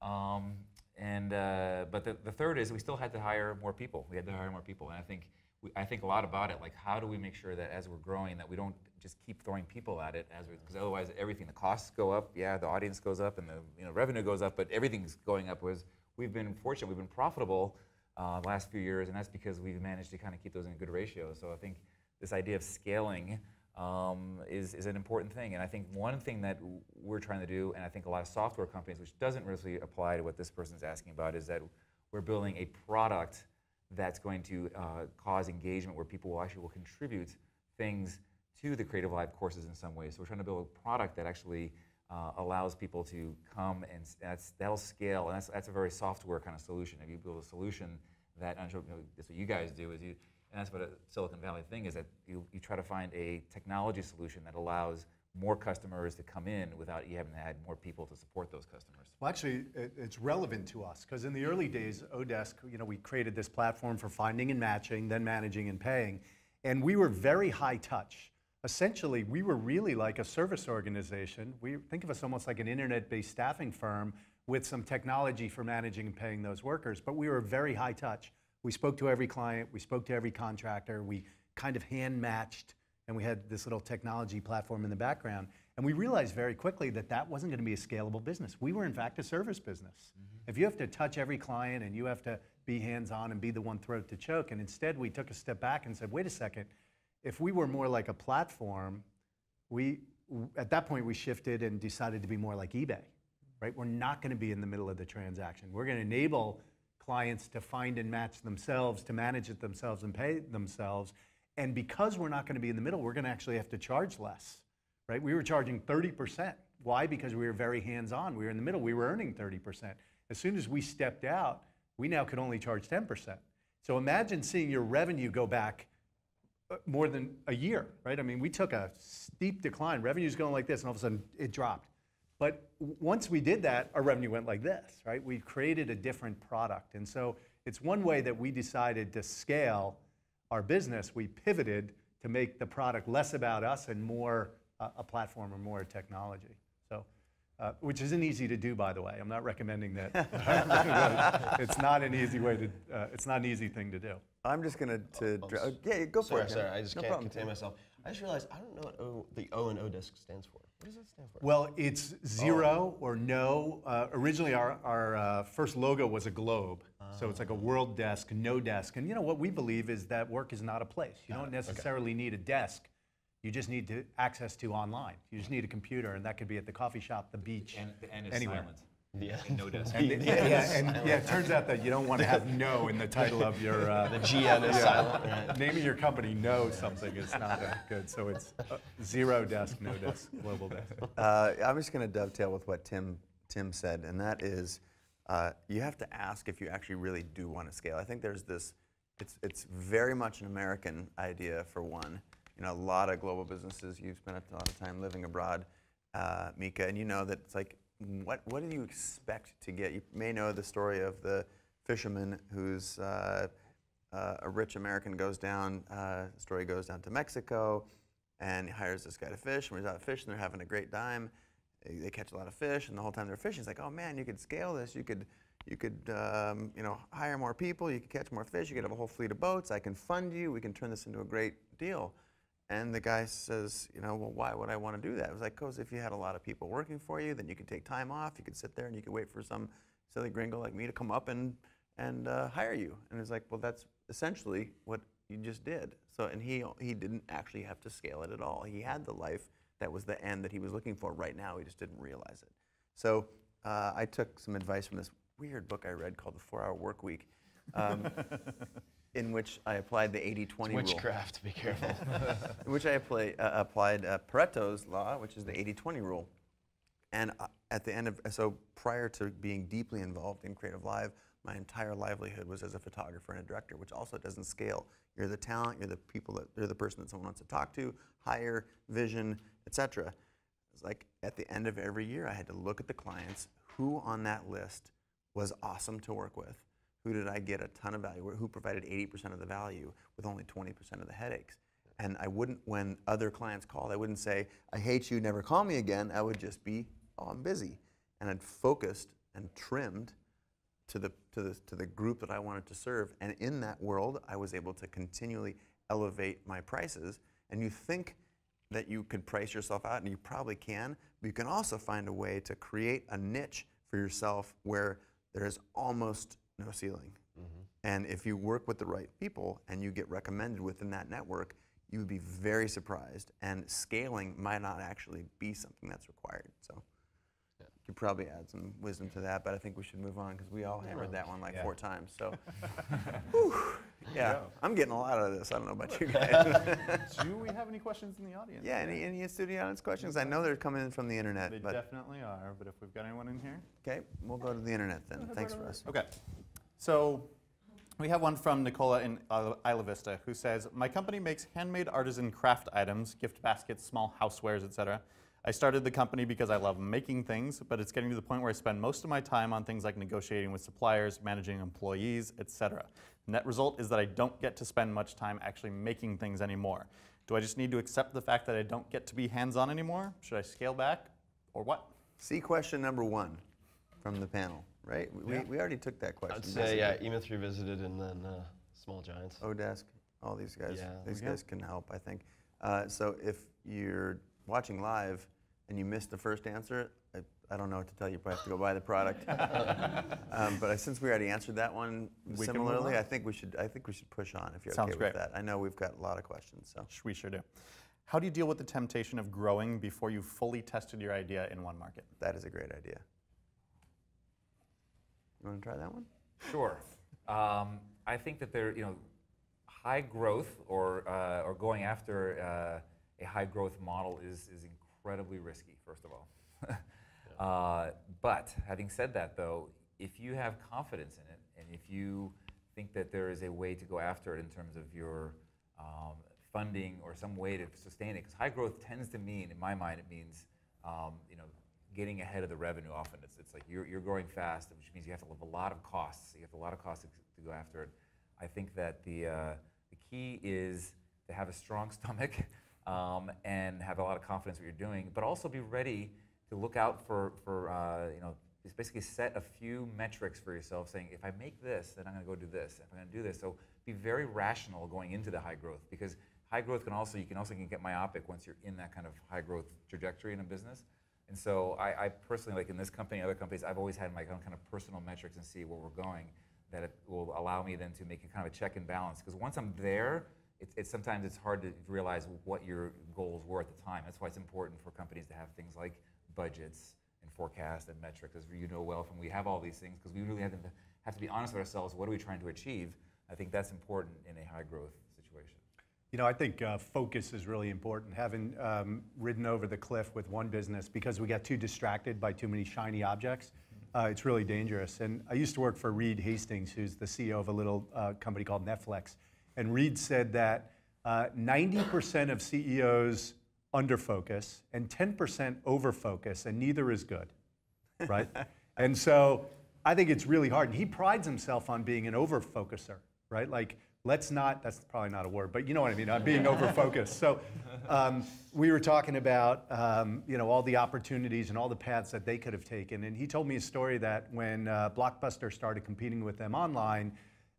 S3: Um, and uh, but the, the third is we still had to hire more people. We had to hire more people, and I think we, I think a lot about it. Like, how do we make sure that as we're growing, that we don't just keep throwing people at it, as because otherwise everything, the costs go up. Yeah, the audience goes up, and the you know revenue goes up, but everything's going up. Was we've been fortunate, we've been profitable, uh, the last few years, and that's because we've managed to kind of keep those in a good ratio. So I think this idea of scaling um, is, is an important thing. And I think one thing that we're trying to do, and I think a lot of software companies, which doesn't really apply to what this person's asking about, is that we're building a product that's going to uh, cause engagement where people will actually will contribute things to the Creative Live courses in some way. So we're trying to build a product that actually uh, allows people to come and that's, that'll scale, and that's, that's a very software kind of solution. If you build a solution that, I'm sure you know, that's what you guys do, is you, and that's what a Silicon Valley thing is that you, you try to find a technology solution that allows more customers to come in without you having to add more people to support those customers.
S5: Well, actually, it, it's relevant to us because in the early days, Odesk, you know, we created this platform for finding and matching, then managing and paying, and we were very high touch. Essentially, we were really like a service organization. We think of us almost like an internet-based staffing firm with some technology for managing and paying those workers, but we were very high touch. We spoke to every client, we spoke to every contractor, we kind of hand matched and we had this little technology platform in the background. And we realized very quickly that that wasn't going to be a scalable business. We were, in fact, a service business. Mm-hmm. If you have to touch every client and you have to be hands on and be the one throat to choke, and instead we took a step back and said, wait a second, if we were more like a platform, we, at that point, we shifted and decided to be more like eBay, right? We're not going to be in the middle of the transaction. We're going to enable clients to find and match themselves, to manage it themselves and pay themselves. And because we're not going to be in the middle, we're going to actually have to charge less, right? We were charging 30%. Why? Because we were very hands-on. We were in the middle. We were earning 30%. As soon as we stepped out, we now could only charge 10%. So imagine seeing your revenue go back uh, more than a year, right? I mean, we took a steep decline. Revenue's going like this, and all of a sudden it dropped. But once we did that, our revenue went like this, right? We created a different product. And so it's one way that we decided to scale our business. We pivoted to make the product less about us and more uh, a platform or more technology. So, uh, which isn't easy to do, by the way. I'm not recommending that. it's not an easy way to. Uh, it's not an easy thing to do.
S1: I'm just gonna to
S4: Oh,
S1: dr- uh, yeah, go for
S4: Sorry,
S1: it. Tim.
S4: sorry, I just
S1: no
S4: can't
S1: problem.
S4: contain myself. I just realized I don't know what o, the O in Odesk stands for. What does that stand for?
S5: Well, it's zero or no. Uh, originally, our, our uh, first logo was a globe. So it's like a world desk, no desk. And you know what we believe is that work is not a place. You don't necessarily need a desk. You just need to access to online. You just need a computer, and that could be at the coffee shop, the beach,
S3: And the N is
S5: anywhere.
S3: silent.
S4: Yeah.
S3: No desk.
S5: And, yeah, and yeah, it turns out that you don't want to have no in the title of your. Uh,
S4: the GN is silent. Right?
S5: Naming your company no something is not uh, good. So it's uh, zero desk, no desk, global desk.
S1: Uh, I'm just going to dovetail with what Tim Tim said, and that is, uh, you have to ask if you actually really do want to scale. I think there's this. It's it's very much an American idea for one. You know, a lot of global businesses. You've spent a lot of time living abroad, uh, Mika, and you know that it's like, what what do you expect to get? You may know the story of the fisherman who's. Uh, uh, a rich American goes down, uh, story goes down to Mexico, and he hires this guy to fish. And he's out fishing, they're having a great time. They, catch a lot of fish, and the whole time they're fishing, he's like, "Oh man, you could scale this. You could, you could, um, you know, hire more people. You could catch more fish. You could have a whole fleet of boats. I can fund you. We can turn this into a great deal." And the guy says, "You know, well, why would I want to do that?" It was like, "Cause if you had a lot of people working for you, then you could take time off. You could sit there and you could wait for some silly gringo like me to come up and and uh, hire you." And it's like, "Well, that's essentially what you just did." So, and he he didn't actually have to scale it at all. He had the life that was the end that he was looking for right now. He just didn't realize it. So, uh, I took some advice from this weird book I read called The Four Hour Work Week. Um, in which I applied the 80-20 rule
S4: Witchcraft. Be careful.
S1: in which I apply, uh, applied uh, Pareto's law, which is the 80-20 rule. And uh, at the end of, so prior to being deeply involved in Creative Live, my entire livelihood was as a photographer and a director, which also doesn't scale. You're the talent, you're the people that, you're the person that someone wants to talk to, hire, vision, etc. It's like at the end of every year, I had to look at the clients, who on that list was awesome to work with, who did I get a ton of value, who provided 80% of the value with only 20% of the headaches. And I wouldn't, when other clients called, I wouldn't say, I hate you, never call me again. I would just be, oh, I'm busy. And I'd focused and trimmed to the, to, the, to the group that I wanted to serve. And in that world, I was able to continually elevate my prices. And you think that you could price yourself out, and you probably can, but you can also find a way to create a niche for yourself where there is almost no ceiling. Mm-hmm. And if you work with the right people and you get recommended within that network, you would be very surprised. And scaling might not actually be something that's required. So you could probably add some wisdom to that, but I think we should move on because we all hammered that one like four times. So. yeah, I'm getting a lot out of this. I don't know about you guys.
S2: Do we have any questions in the audience?
S1: yeah, any, any studio audience questions? I know they're coming in from the internet,
S2: They
S1: but
S2: definitely are, but if we've got anyone in here?
S1: okay, we'll go to the internet then. Thanks for us.
S2: Okay. So we have one from Nicola in Isla Vista who says, My company makes handmade artisan craft items, gift baskets, small housewares, etc. I started the company because I love making things, but it's getting to the point where I spend most of my time on things like negotiating with suppliers, managing employees, etc. Net result is that I don't get to spend much time actually making things anymore. Do I just need to accept the fact that I don't get to be hands-on anymore? Should I scale back or what?
S1: See question number one from the panel, right? We,
S5: Yeah.
S1: we already took that question.
S4: I'd say yeah, E-Myth Revisited and then uh, Small Giants.
S1: oDesk, all these guys.
S4: Yeah.
S1: These guys can help, I think. Uh, so if you're watching live and you missed the first answer, I, I don't know what to tell you. You probably have to go buy the product. um, but since we already answered that one
S2: We
S1: similarly,
S2: on.
S1: I think we should. I think we should push on if you're
S2: Sounds
S1: okay
S2: great.
S1: with that. I know we've got a lot of questions. So
S2: We sure do. How do you deal with the temptation of growing before you've fully tested your idea in one market?
S1: that is a great idea. You want to try that one?
S3: Sure. Um, I think that there, you know, high growth or, uh, or going after uh, a high growth model is, is incredibly risky, first of all. uh, but having said that, though, if you have confidence in it and if you think that there is a way to go after it in terms of your um, funding or some way to sustain it, because high growth tends to mean, in my mind, it means, um, you know, getting ahead of the revenue often. It's, it's like you're, you're growing fast, which means you have to have a lot of costs. You have a lot of costs to, to go after it. I think that the, uh, the key is to have a strong stomach um, and have a lot of confidence what you're doing, but also be ready to look out for, for uh, you know, just basically set a few metrics for yourself saying, if I make this, then I'm going to go do this. If I'm going to do this. So be very rational going into the high growth because high growth can also, you can also get myopic once you're in that kind of high growth trajectory in a business. And so I, I personally, like in this company, other companies, I've always had my own kind of personal metrics and see where we're going that it will allow me then to make a kind of a check and balance. Because once I'm there, it's, sometimes it's hard to realize what your goals were at the time. That's why it's important for companies to have things like budgets and forecast and metrics, as you know well from we have all these things because we really have to, have to be honest with ourselves. What are we trying to achieve? I think that's important in a high growth situation.
S5: You know, I think uh, focus is really important. Having um, ridden over the cliff with one business because we got too distracted by too many shiny objects, uh, it's really dangerous. And I used to work for Reed Hastings, who's the CEO of a little uh, company called Netflix. And Reed said that uh, 90% of CEOs underfocus and 10% overfocus, and neither is good, right? and so I think it's really hard. And he prides himself on being an overfocuser, right? Like, let's not, that's probably not a word, but you know what I mean, on being overfocused. So um, we were talking about, um, you know, all the opportunities and all the paths that they could have taken. And he told me a story that when uh, Blockbuster started competing with them online,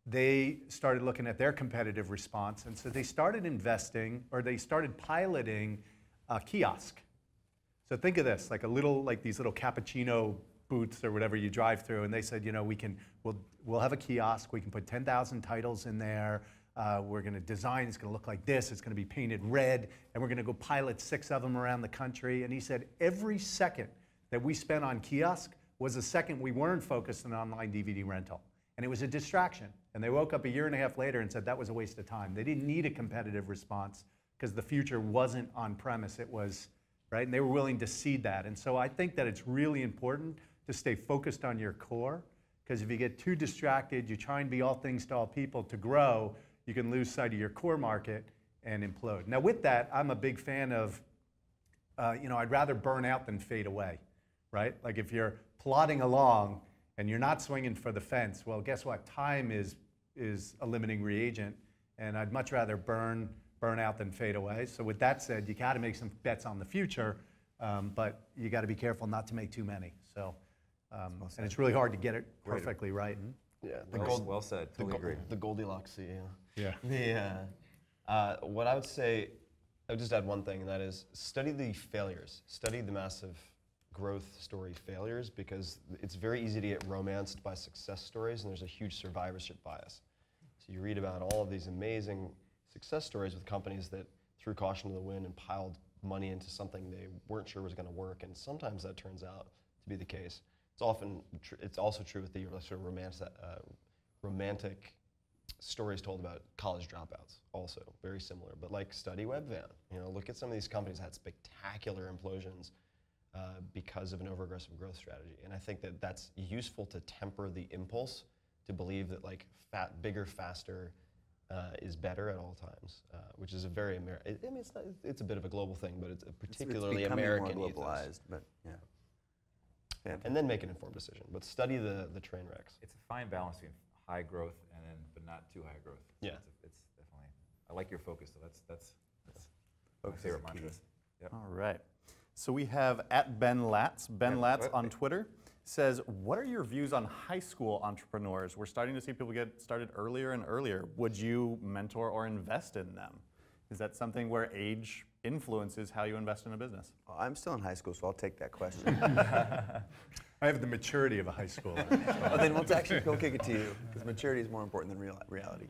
S5: they started looking at their competitive response. And so they started investing, or they started piloting a kiosk. So think of this, like a little, like these little cappuccino booths or whatever you drive through, and they said, you know, we can, we'll, we'll have a kiosk, we can put 10,000 titles in there, uh, we're gonna design, it's gonna look like this, it's gonna be painted red, and we're gonna go pilot six of them around the country. And he said, every second that we spent on kiosk was a second we weren't focused on online DVD rental. And it was a distraction. And they woke up a year and a half later and said that was a waste of time. They didn't need a competitive response because the future wasn't on premise, it was right? And they were willing to cede that. And so I think that it's really important to stay focused on your core, because if you get too distracted, you try and be all things to all people to grow, you can lose sight of your core market and implode. Now, with that, I'm a big fan of, uh, you know, I'd rather burn out than fade away, right? Like if you're plodding along and you're not swinging for the fence, well, guess what? Time is is a limiting reagent, and I'd much rather burn burn out than fade away. So with that said, you got to make some bets on the future, um, but you got to be careful not to make too many. So, um, and it's really hard to get it perfectly right.
S4: Yeah, the
S3: Well,
S4: gold,
S3: well said. Totally
S4: Go-
S3: agree.
S4: the Goldilocks CEO.
S5: Yeah.
S4: The, uh, uh, what I would say, I would just add one thing, and that is study the failures. Study the massive growth story failures because it's very easy to get romanced by success stories, and there's a huge survivorship bias. So you read about all of these amazing success stories with companies that threw caution to the wind and piled money into something they weren't sure was going to work, and sometimes that turns out to be the case. It's often it's also true with the sort of romantic, uh, romantic stories told about college dropouts. Also very similar, but like study Webvan. You know, look at some of these companies that had spectacular implosions uh, because of an overaggressive growth strategy, and I think that that's useful to temper the impulse to believe that like fat, bigger, faster. Uh, is better at all times, uh, which is a very American. I mean, it's, not, it's a bit of a global thing, but it's a
S1: It's-
S4: particularly
S1: it's becoming
S4: American
S1: more
S4: ethos
S1: globalized, but yeah. Yeah.
S4: and then make an informed decision. But study the, the train wrecks.
S3: It's a fine balance between high growth and then, but not too high growth. So
S4: Yeah.
S3: It's, it's definitely, I like your focus, so that's, that's, that's my
S1: Focus is
S3: favorite
S1: the key.
S3: mantras. Yep.
S2: All right. So we have at Ben Latz. Ben
S3: Yeah,
S2: Latz on Twitter says, "What are your views on high school entrepreneurs? We're starting to see people get started earlier and earlier. Would you mentor or invest in them? Is that something where age influences how you invest in a business?"
S1: Well, I'm still in high school, so I'll take that question.
S5: I have the maturity of a high schooler.
S1: oh, then we'll actually go kick it to you, because maturity is more important than real, reality.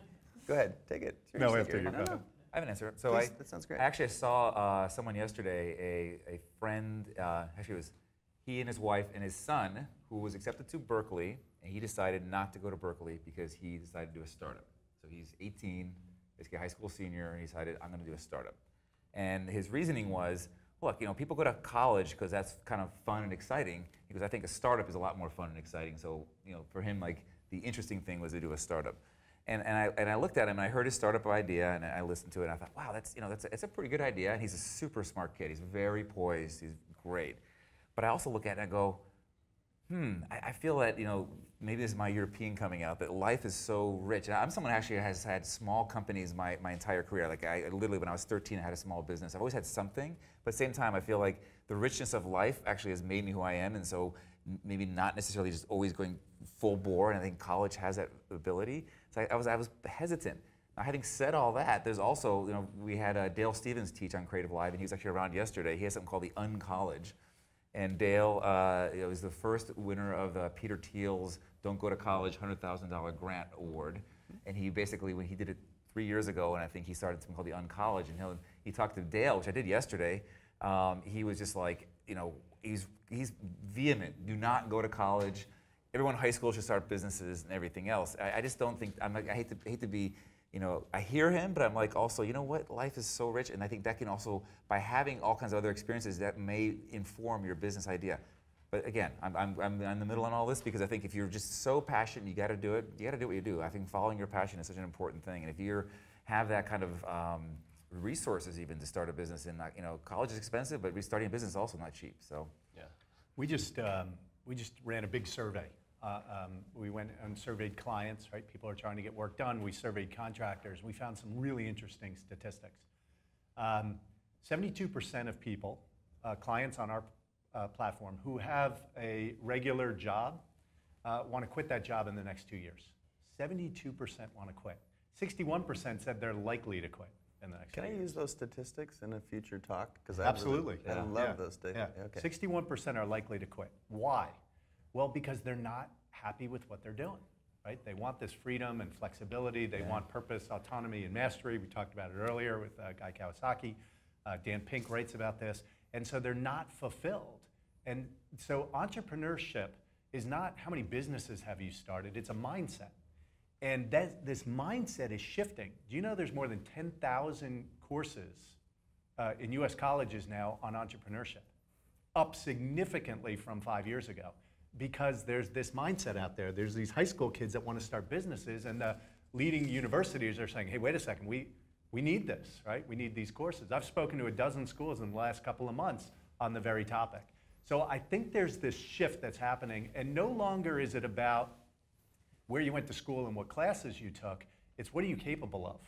S1: Go ahead, take it.
S5: No,
S1: Seriously,
S5: after
S1: Gary.
S5: you,
S1: No,
S5: go
S1: no.
S3: I have an answer. So
S1: Please,
S3: I,
S1: that sounds great.
S3: Actually, I saw uh, someone yesterday, a, a friend, uh, actually it was he and his wife and his son, who was accepted to Berkeley, and he decided not to go to Berkeley because he decided to do a startup. So he's 18, basically a high school senior, and he decided, I'm going to do a startup. And his reasoning was, look, you know, people go to college because that's kind of fun and exciting. Because I think a startup is a lot more fun and exciting. So, you know, for him, like the interesting thing was to do a startup. And, and, I, and I looked at him and I heard his startup idea and I listened to it and I thought, wow, that's, you know, that's a, it's a pretty good idea. And he's a super smart kid. He's very poised. He's great. But I also look at it and I go, hmm, I, I feel that, you know, maybe this is my European coming out, that life is so rich. And I'm someone who actually has had small companies my, my entire career. Like I literally, when I was 13, I had a small business. I've always had something, but at the same time, I feel like the richness of life actually has made me who I am. And so maybe not necessarily just always going full bore. And I think college has that ability. So I, I was, I was hesitant. Now, having said all that, there's also, you know, we had uh, Dale Stephens teach on Creative Live, and he was actually around yesterday. He has something called the UnCollege. And Dale uh, was the first winner of the Peter Thiel's Don't Go to College $100,000 grant award. And he basically, when he did it three years ago, and I think he started something called the UnCollege, and he'll, he talked to Dale, which I did yesterday. Um, he was just like, you know, he's, he's vehement. Do not go to college. Everyone in high school should start businesses and everything else. I, I just don't think, I'm like, I hate to, hate to be you know, I hear him, but I'm like also, you know what? Life is so rich, and I think that can also, by having all kinds of other experiences, that may inform your business idea. But again, I'm, I'm, I'm in the middle on all this because I think if you're just so passionate, you got to do it. You got to do what you do. I think following your passion is such an important thing, and if you have that kind of um, resources even to start a business, and not, you know, college is expensive, but restarting a business is also not cheap. So
S4: Yeah.
S5: We just, um, we just ran a big survey. Uh, um, we went and surveyed clients, right? People are trying to get work done. We surveyed contractors. We found some really interesting statistics. Um, 72% of people, uh, clients on our uh, platform, who have a regular job uh, want to quit that job in the next two years. 72% want to quit. 61% said they're likely to quit in the next
S1: Can I
S5: years.
S1: use those statistics in a future talk? Because
S5: Absolutely.
S1: I
S5: Yeah.
S1: love
S5: Yeah.
S1: those data.
S5: Yeah.
S1: Okay.
S5: 61% are likely to quit. Why? Well, because they're not happy with what they're doing, right? They want this freedom and flexibility. They want purpose, autonomy, and mastery. We talked about it earlier with uh, Guy Kawasaki. Uh, Dan Pink writes about this. And so they're not fulfilled. And so entrepreneurship is not how many businesses have you started, it's a mindset. And that, this mindset is shifting. Do you know there's more than 10,000 courses uh, in US colleges now on entrepreneurship? Up significantly from five years ago because there's this mindset out there. There's these high school kids that want to start businesses, and the leading universities are saying, hey, wait a second, we, we need this, right? We need these courses. I've spoken to a dozen schools in the last couple of months on the very topic. So I think there's this shift that's happening, and no longer is it about where you went to school and what classes you took. It's what are you capable of,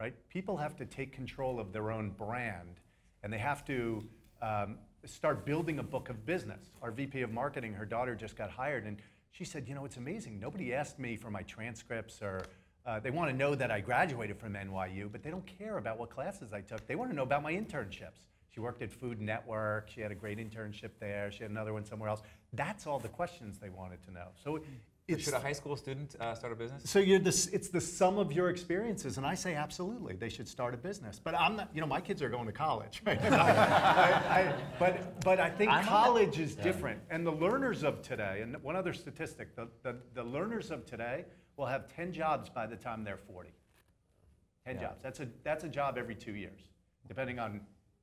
S5: right? People have to take control of their own brand, and they have to um, start building a book of business. Our VP of marketing, her daughter just got hired, and she said, you know, it's amazing. Nobody asked me for my transcripts or uh, they want to know that I graduated from NYU, but they don't care about what classes I took. They want to know about my internships. She worked at Food Network. She had a great internship there. She had another one somewhere else. That's all the questions they wanted to know. So it's
S3: Should a high school student uh, start a business?
S5: so you're the, it's the sum of your experiences, and I say absolutely they should start a business. But I'm not, you know, my kids are going to college, right? I- I- but but I think
S3: I'm not-
S5: college is different, and the learners of today. And one other statistic: the, the the learners of today will have 10 jobs by the time they're 40. 10
S3: Yeah.
S5: jobs. That's a that's a job every two years, depending on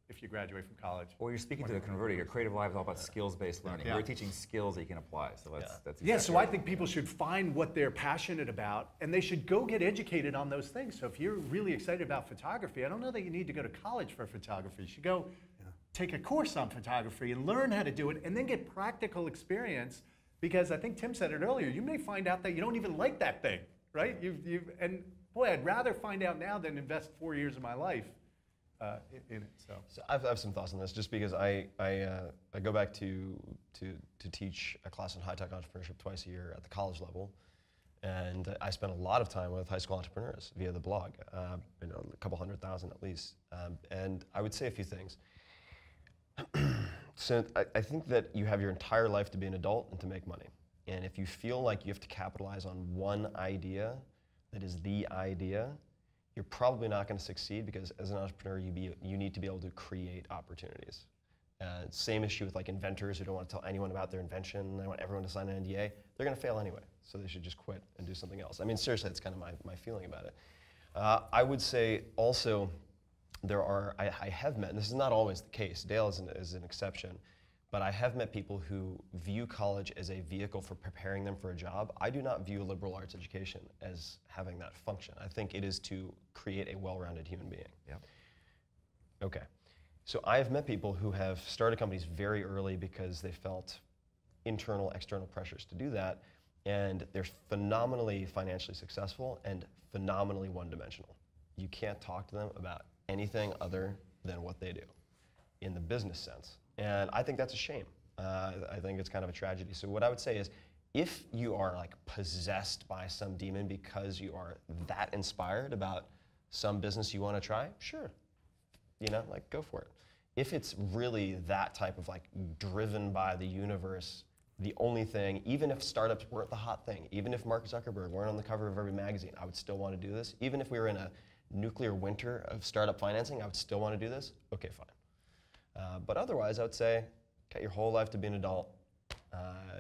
S5: if you graduate from college.
S3: Well, you're speaking to the converter. Your Creative Live is all about skills-based learning.
S5: Yeah.
S3: We're teaching skills that you can apply. So that's that's
S5: Yeah,
S3: exactly
S5: so I think people should find what they're passionate about and they should go get educated on those things. So if you're really excited about photography, I don't know that you need to go to college for photography. You should go take a course on photography and learn how to do it and then get practical experience because I think Tim said it earlier, you may find out that you don't even like that thing, right? You've, you've, and boy, I'd rather find out now than invest four years of my life uh, in, it. So.
S4: So I've, I have some thoughts on this, just because I I, uh, I go back to, to to teach a class on high tech entrepreneurship twice a year at the college level, and I spend a lot of time with high school entrepreneurs via the blog, uh, you know, a couple hundred thousand at least, um, and I would say a few things. so I, I think that you have your entire life to be an adult and to make money, and if you feel like you have to capitalize on one idea that is the idea, you're probably not going to succeed because as an entrepreneur, you, be, you need to be able to create opportunities. Uh, same issue with like inventors who don't want to tell anyone about their invention. And they want everyone to sign an NDA. They're going to fail anyway, so they should just quit and do something else. I mean, seriously, that's kind of my, my feeling about it. Uh, I would say also there are, I, I have met, and this is not always the case, Dale is an, is an exception, but I have met people who view college as a vehicle for preparing them for a job. I do not view liberal arts education as having that function. I think it is to create a well rounded human being.
S3: Yep.
S4: Okay. So I have met people who have started companies very early because they felt internal, external pressures to do that, and they're phenomenally financially successful and phenomenally one dimensional. You can't talk to them about anything other than what they do in the business sense. And I think that's a shame. Uh, I think it's kind of a tragedy. So what I would say is, if you are like possessed by some demon because you are that inspired about some business you want to try, sure, you know, like go for it. If it's really that type of like driven by the universe, the only thing, even if startups weren't the hot thing, even if Mark Zuckerberg weren't on the cover of every magazine, I would still want to do this. Even if we were in a nuclear winter of startup financing, I would still want to do this. Okay, fine. Uh, but otherwise, I would say, get your whole life to be an adult. Uh,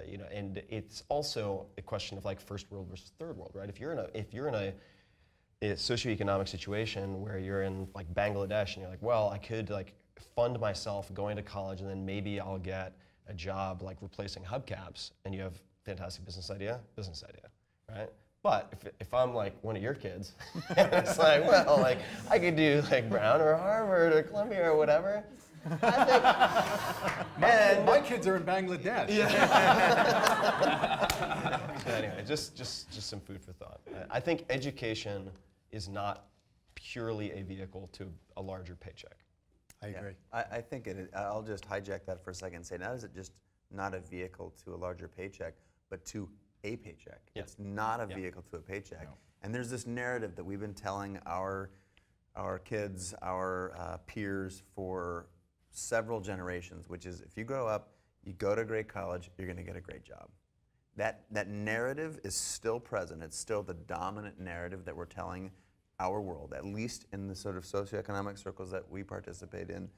S4: you know, and it's also a question of like first world versus third world, right? If you're in a if you're in a, a socioeconomic situation where you're in like Bangladesh and you're like, well, I could like fund myself going to college and then maybe I'll get a job like replacing hubcaps, and you have fantastic business idea, business idea, right? But if, if I'm like one of your kids, it's like, well, like I could do like Brown or Harvard or Columbia or whatever. I and
S5: My kids are in Bangladesh.
S4: So anyway, just just just some food for thought. I I think education is not purely a vehicle to a larger paycheck.
S5: I
S1: Yeah.
S5: agree.
S1: I, I think it. is- I'll just hijack that for a second and say, not is it just not a vehicle to a larger paycheck, but to a paycheck.
S4: Yeah.
S1: It's not a
S4: Yeah.
S1: vehicle to a paycheck. And there's this narrative that we've been telling our our kids, our uh, peers for several generations, which is if you grow up, you go to a great college, you're going to get a great job. That that narrative is still present. It's still the dominant narrative that we're telling our world, at least in the sort of socioeconomic circles that we participate in,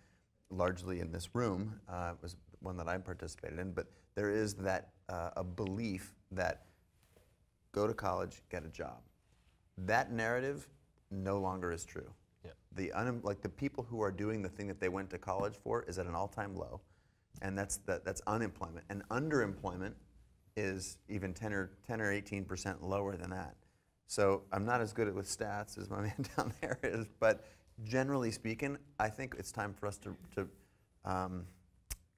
S1: largely in this room, uh, was one that I participated in. But there is that uh, a belief that go to college, get a job. That narrative no longer is true. The unem- like the people who are doing the thing that they went to college for is at an all-time low, and that's that, that's unemployment. And underemployment is even 10 or 10 or 18 percent lower than that. So I'm not as good at with stats as my man down there is, but generally speaking, I think it's time for us to to um,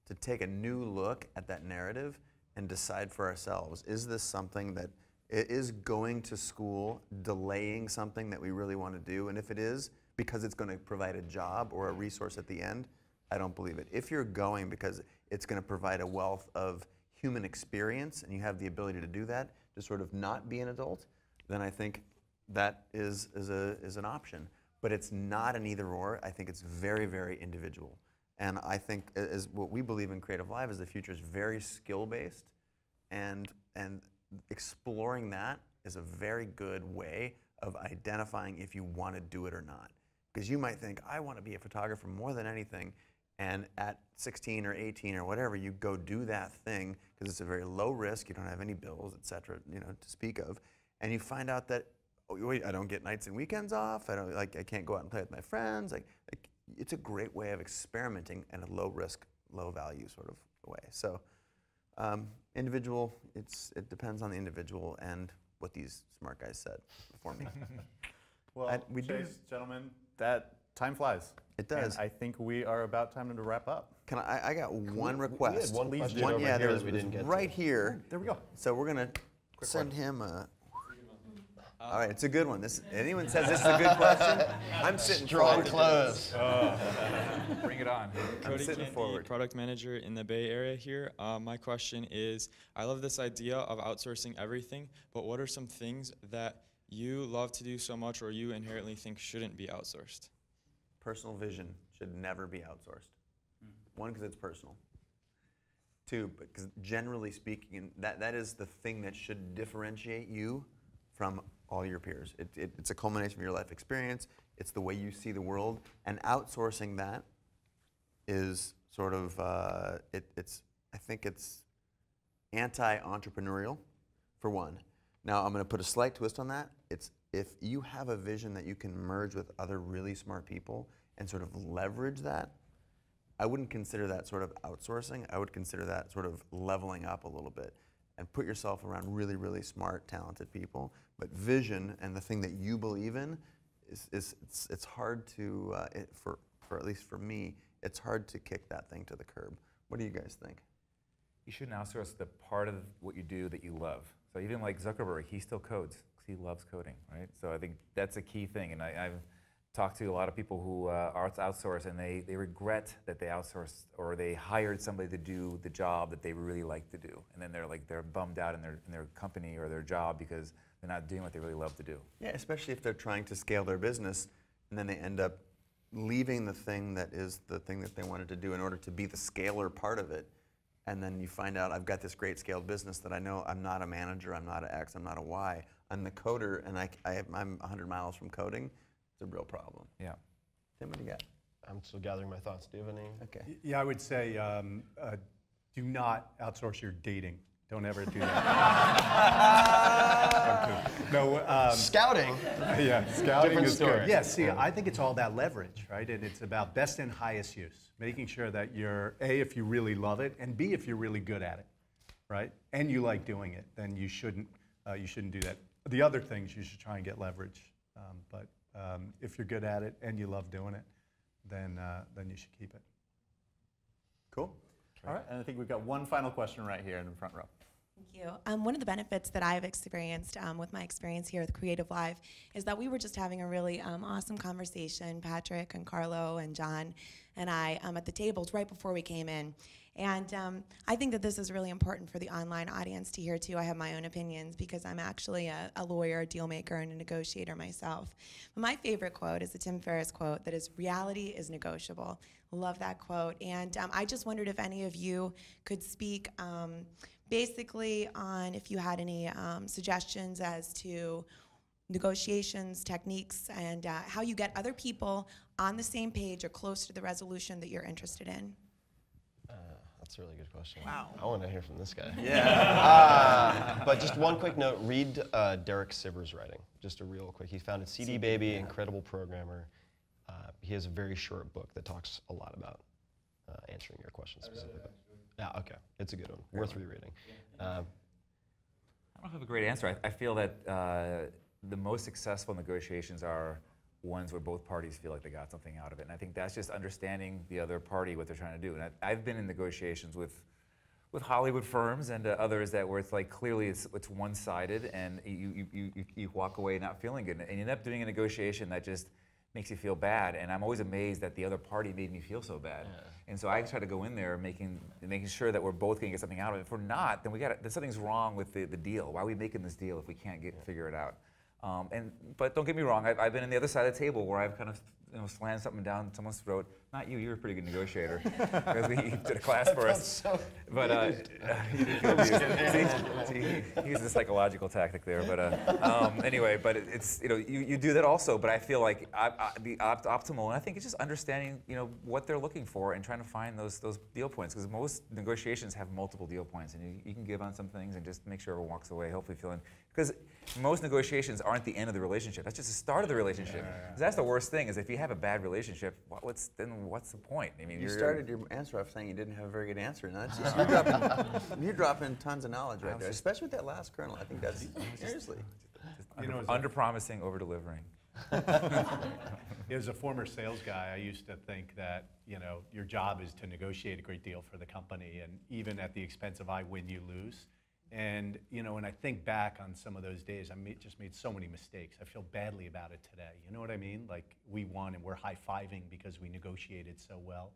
S1: to take a new look at that narrative and decide for ourselves: is this something that is going to school delaying something that we really want to do? And if it is, because it's going to provide a job or a resource at the end, I don't believe it. If you're going because it's going to provide a wealth of human experience and you have the ability to do that, to sort of not be an adult, then I think that is, is, a, is an option. But it's not an either or. I think it's very, very individual. And I think as what we believe in Creative Live is the future is very skill based and, and exploring that is a very good way of identifying if you want to do it or not. Because you might think, I want to be a photographer more than anything. And at 16 or 18 or whatever, you go do that thing because it's a very low risk. You don't have any bills, et cetera, you know, to speak of. And you find out that, oh, wait, I don't get nights and weekends off. I don't like, I can't go out and play with my friends. Like, like it's a great way of experimenting in a low risk, low value sort of way. So, um, individual, it's it depends on the individual and what these smart guys said before me.
S2: Well,
S1: I- we do-
S2: gentlemen, that time flies.
S1: It does.
S2: And I think we are about time to wrap up.
S1: Can I? I got one
S4: we- we had
S1: request.
S4: one
S1: Please
S4: question
S1: do.
S4: over
S1: yeah,
S4: here
S1: there's
S4: that we didn't get to.
S1: right here.
S2: There we go.
S1: So we're gonna send him a. All right, it's a good one. This anyone says this is a good question, I'm sitting
S4: Strong
S1: forward to
S4: close.
S3: Bring it on.
S8: Cody
S1: sitting
S8: Kent,
S1: forward.
S8: the product manager in the Bay Area here. Uh, my question is, I love this idea of outsourcing everything, but what are some things that you love to do so much or you inherently think shouldn't be outsourced?
S1: Personal vision should never be outsourced. One, because it's personal. Two, because generally speaking, that, that is the thing that should differentiate you from all your peers. It, it, it's a culmination of your life experience. It's the way you see the world, and outsourcing that is sort of uh, it, it's. I think it's anti-entrepreneurial, for one. Now I'm going to put a slight twist on that. It's if you have a vision that you can merge with other really smart people and sort of leverage that. I wouldn't consider that sort of outsourcing. I would consider that sort of leveling up a little bit and put yourself around really, really smart, talented people. But vision and the thing that you believe in is, is it's, it's hard to, uh, it, for, for at least for me, it's hard to kick that thing to the curb. What do you guys think?
S3: You shouldn't outsource the part of what you do that you love. So even like Zuckerberg, he still codes because he loves coding, right? So I think that's a key thing. And I, I've talked to a lot of people who uh, are outsourced and they, they regret that they outsourced or they hired somebody to do the job that they really like to do. And then they're like, they're bummed out in their, in their company or their job because they're not doing what they really love to do.
S1: Yeah, especially if they're trying to scale their business and then they end up leaving the thing that is the thing that they wanted to do in order to be the scaler part of it. And then you find out I've got this great scaled business that I know I'm not a manager, I'm not an X, I'm not a Y. I'm the coder and I, I, am 100 miles from coding. It's a real problem.
S3: Yeah.
S1: Tim, what do you got?
S4: I'm still gathering my thoughts. Do you have any?
S1: Okay.
S5: Yeah, I would say um, uh, do not outsource your dating. Don't ever do that. No, um,
S4: Scouting.
S5: yeah, scouting
S4: Different
S5: is
S4: story.
S5: good. Yeah, see, I think it's all about leverage, right? And it's about best and highest use, making sure that you're A, if you really love it, and B, if you're really good at it, right? And you like doing it, then you shouldn't, uh, you shouldn't do that. The other things you should try and get leverage, um, but um, if you're good at it and you love doing it, then uh, then you should keep it.
S2: Cool. All right, and I think we've got one final question right here in the front row.
S9: Thank you. Um, one of the benefits that I've experienced um, with my experience here with Creative Live is that we were just having a really um, awesome conversation, Patrick and Carlo and John and I, um, at the tables right before we came in. And um, I think that this is really important for the online audience to hear too. I have my own opinions because I'm actually a, a lawyer, a deal maker, and a negotiator myself. But my favorite quote is the Tim Ferriss quote that is reality is negotiable. Love that quote. And um, I just wondered if any of you could speak um, basically on if you had any um, suggestions as to negotiations, techniques, and uh, how you get other people on the same page or close to the resolution that you're interested in.
S4: Uh, that's a really good question. Wow. I want to hear from this guy.
S1: Yeah.
S4: Uh, but just one quick note read uh, Derek Sivers' writing. Just a real quick. He founded CD Baby, incredible programmer. Uh, he has a very short book that talks a lot about uh, answering your question specifically. Yeah, okay. It's a good one. Worth rereading. Um,
S3: I don't have a great answer. I, I feel that uh, the most successful negotiations are ones where both parties feel like they got something out of it. And I think that's just understanding the other party, what they're trying to do. And I, I've been in negotiations with with Hollywood firms and uh, others that where it's like clearly it's, it's one-sided and you, you, you, you- you walk away not feeling good. And you end up doing a negotiation that just makes you feel bad. And I'm always amazed that the other party made me feel so bad. And so I try to go in there making, making sure that we're both going to get something out of it. If we're not, then we got then something's wrong with the, the deal. Why are we making this deal if we can't get figure it out? Um, and but don't get me wrong, I've, I've been in the other side of the table where I've kind of you know slammed something down someone's throat Not you. You were a pretty good negotiator because we you did a class for us. but uh, you did feel abused. See, see, he used a psychological tactic there. But uh, um, anyway, but it- it's you know you, you do that also. But I feel like I, I, the opt- optimal, and I think it's just understanding you know what they're looking for and trying to find those those deal points because most negotiations have multiple deal points, and you, you can give on some things and just make sure everyone walks away hopefully feeling because most negotiations aren't the end of the relationship. That's just the start of the relationship. 'Cause that's the worst thing is if you have a bad relationship, what, what's then what's the point? I mean,
S1: You started your answer off saying you didn't have a very good answer, and that's just, uh-huh. you're, dropping, you're dropping tons of knowledge right there, especially with that last kernel. I think that's seriously.
S5: You know, as
S3: under promising, over delivering.
S5: As a former sales guy, I used to think that, you know, your job is to negotiate a great deal for the company, and even at the expense of I win, you lose. And, you know, when I think back on some of those days, I made, just made so many mistakes. I feel badly about it today. You know what I mean? Like, we won and we're high-fiving because we negotiated so well.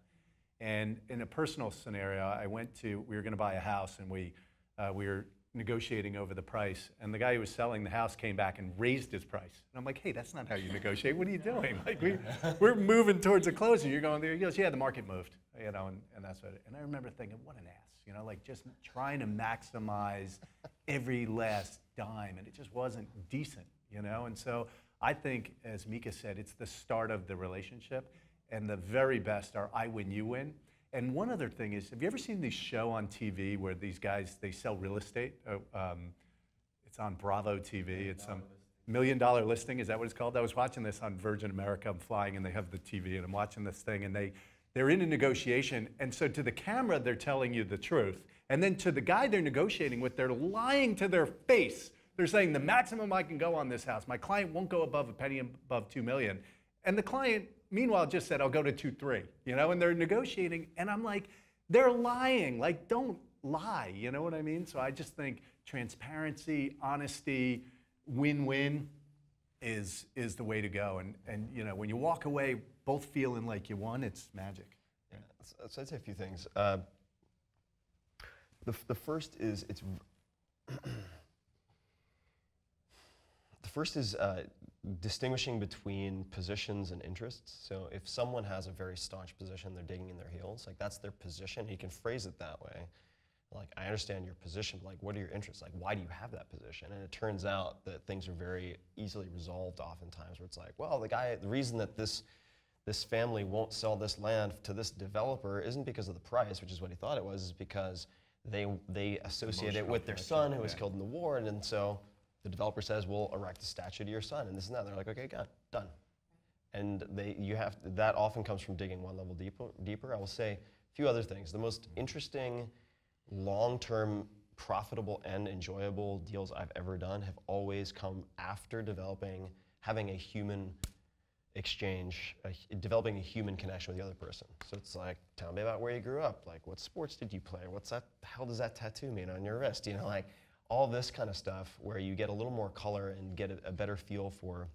S5: And in a personal scenario, I went to, we were going to buy a house, and we, uh, we were negotiating over the price. And the guy who was selling the house came back and raised his price. And I'm like, hey, that's not how you negotiate. What are you doing? Like, we, we're moving towards a closing. You're going there. He goes, yeah, the market moved. You know, and, and that's what. And I remember thinking, what an ass. You know, like just trying to maximize every last dime, and it just wasn't decent. You know, and so I think, as Mika said, it's the start of the relationship, and the very best are I win, you win. And one other thing is, have you ever seen this show on TV where these guys they sell real estate? Uh, um, it's on Bravo TV. It's some million dollar listing. Is that what it's called? I was watching this on Virgin America. I'm flying and they have the TV and I'm watching this thing and they they're in a negotiation and so to the camera they're telling you the truth and then to the guy they're negotiating with they're lying to their face. They're saying the maximum I can go on this house. My client won't go above a penny above two million. And the client, meanwhile, just said, I'll go to two, three, you know, and they're negotiating. And I'm like, they're lying. Like, don't lie, you know what I mean? So I just think transparency, honesty, win-win is, is the way to go. And, and, you know, when you walk away both feeling like you won, it's magic.
S4: Yeah, so, so I'd say a few things. Uh, the, the first is it's the first is uh, distinguishing between positions and interests. So if someone has a very staunch position, they're digging in their heels, like that's their position. You can phrase it that way. Like I understand your position, but like what are your interests? Like why do you have that position? And it turns out that things are very easily resolved oftentimes where it's like, well, the guy the reason that this this family won't sell this land to this developer isn't because of the price, which is what he thought it was, is because they they associate it with their son who was
S5: yeah.
S4: killed in the war, and, and so the developer says, "We'll erect a statue to your son," and this and that. They're like, "Okay, good, done." And they you have that often comes from digging one level deeper. Deeper, I will say a few other things. The most interesting, long-term, profitable and enjoyable deals I've ever done have always come after developing, having a human exchange, a, developing a human connection with the other person. So it's like, tell me about where you grew up. Like, what sports did you play? What's that? The hell does that tattoo mean on your wrist? You know, like all this kind of stuff where you get a little more color and get a, a better feel for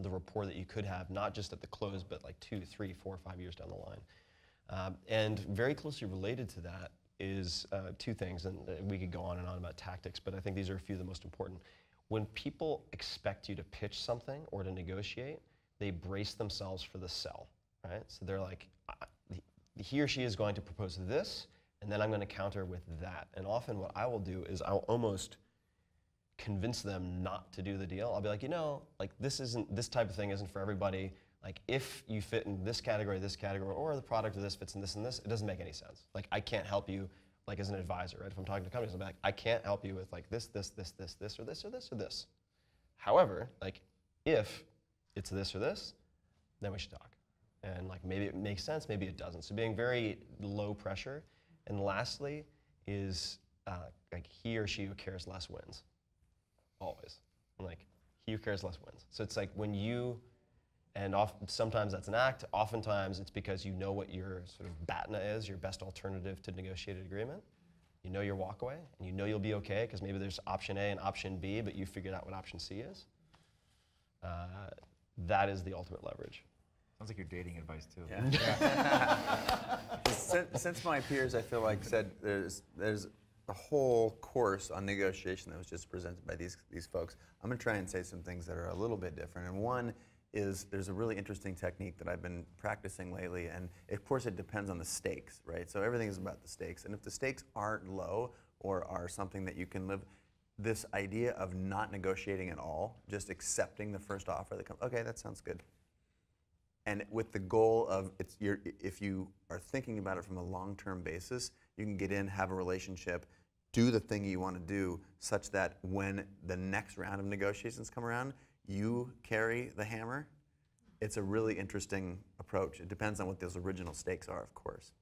S4: the rapport that you could have, not just at the close, but like two, three, four, five years down the line. Um, and very closely related to that is uh, two things, and uh, we could go on and on about tactics, but I think these are a few of the most important. When people expect you to pitch something or to negotiate, they brace themselves for the sell, right? So they're like, he or she is going to propose this, and then I'm going to counter with that. And often what I will do is I'll almost convince them not to do the deal. I'll be like, you know, like this isn't this type of thing isn't for everybody. Like if you fit in this category, this category, or the product of this fits in this and this, it doesn't make any sense. Like I can't help you like as an advisor, right? If I'm talking to companies, I'm like, I can't help you with like this, this, this, this, this, or this, or this, or this. However, like if it's this or this, then we should talk. And like maybe it makes sense, maybe it doesn't. So being very low pressure. And lastly is uh, like he or she who cares less wins. Always. Like he who cares less wins. So it's like when you, and off, sometimes that's an act. Oftentimes it's because you know what your sort of BATNA is, your best alternative to negotiated agreement. You know your walkaway, and you know you'll be okay because maybe there's option A and option B, but you figured out what option C is. Uh, that is the ultimate leverage.
S3: Sounds like your dating advice too.
S1: since, since my peers, I feel like said there's there's a whole course on negotiation that was just presented by these these folks. I'm gonna try and say some things that are a little bit different. And one is there's a really interesting technique that I've been practicing lately, and of course it depends on the stakes, right? So everything is about the stakes, and if the stakes aren't low or are something that you can live, this idea of not negotiating at all, just accepting the first offer that comes, okay, that sounds good. And with the goal of, it's, you're, if you are thinking about it from a long-term basis, you can get in, have a relationship, do the thing you want to do, such that when the next round of negotiations come around, you carry the hammer. It's a really interesting approach. It depends on what those original stakes are, of course.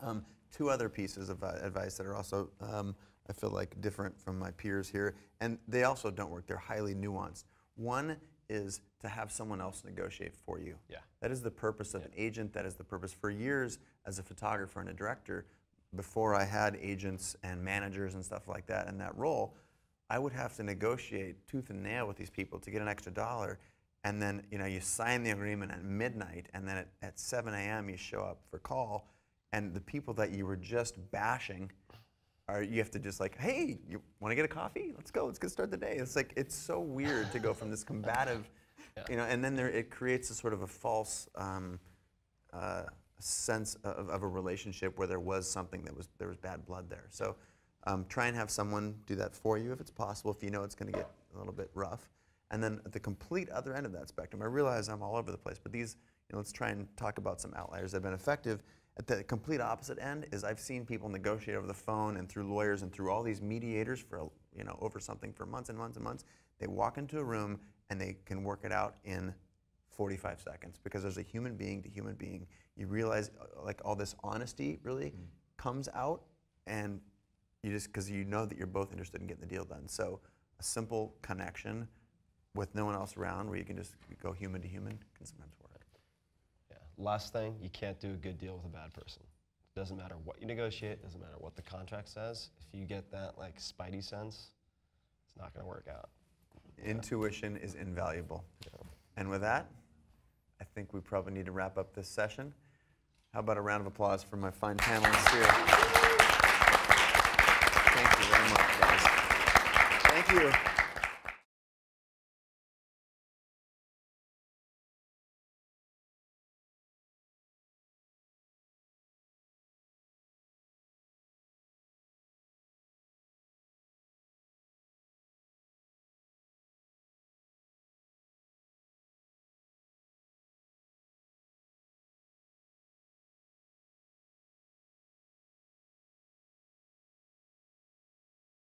S1: Um, two other pieces of uh, advice that are also, um, I feel like, different from my peers here, and they also don't work. They're highly nuanced. One is to have someone else negotiate for you.
S4: Yeah.
S1: That is the purpose of an agent. That is the purpose. For years, as a photographer and a director, before I had agents and managers and stuff like that in that role, I would have to negotiate tooth and nail with these people to get an extra dollar. And then, you know, you sign the agreement at midnight, and then at, at 7 a.m. you show up for call, and the people that you were just bashing are you have to just like, hey, you want to get a coffee? Let's go. Let's get start the day. It's like it's so weird to go from this combative, you know, and then there it creates a sort of a false um, uh, sense of, of a relationship where there was something that was there was bad blood there. So um, try and have someone do that for you if it's possible. If you know it's going to get a little bit rough, and then at the complete other end of that spectrum, I realize I'm all over the place, but these, you know, let's try and talk about some outliers that have been effective. At the complete opposite end is I've seen people negotiate over the phone and through lawyers and through all these mediators for you know over something for months and months and months. They walk into a room and they can work it out in 45 seconds because there's a human being to human being. You realize uh, like all this honesty really comes out and you just because you know that you're both interested in getting the deal done. So a simple connection with no one else around where you can just go human to human can sometimes work.
S4: Yeah. Last thing, you can't do a good deal with a bad person. It Doesn't matter what you negotiate, doesn't matter what the contract says. If you get that like spidey sense, it's not going to work out.
S1: Intuition is invaluable. And with that, I think we probably need to wrap up this session. How about a round of applause for my fine panelists here? Thank you much, guys. Thank you.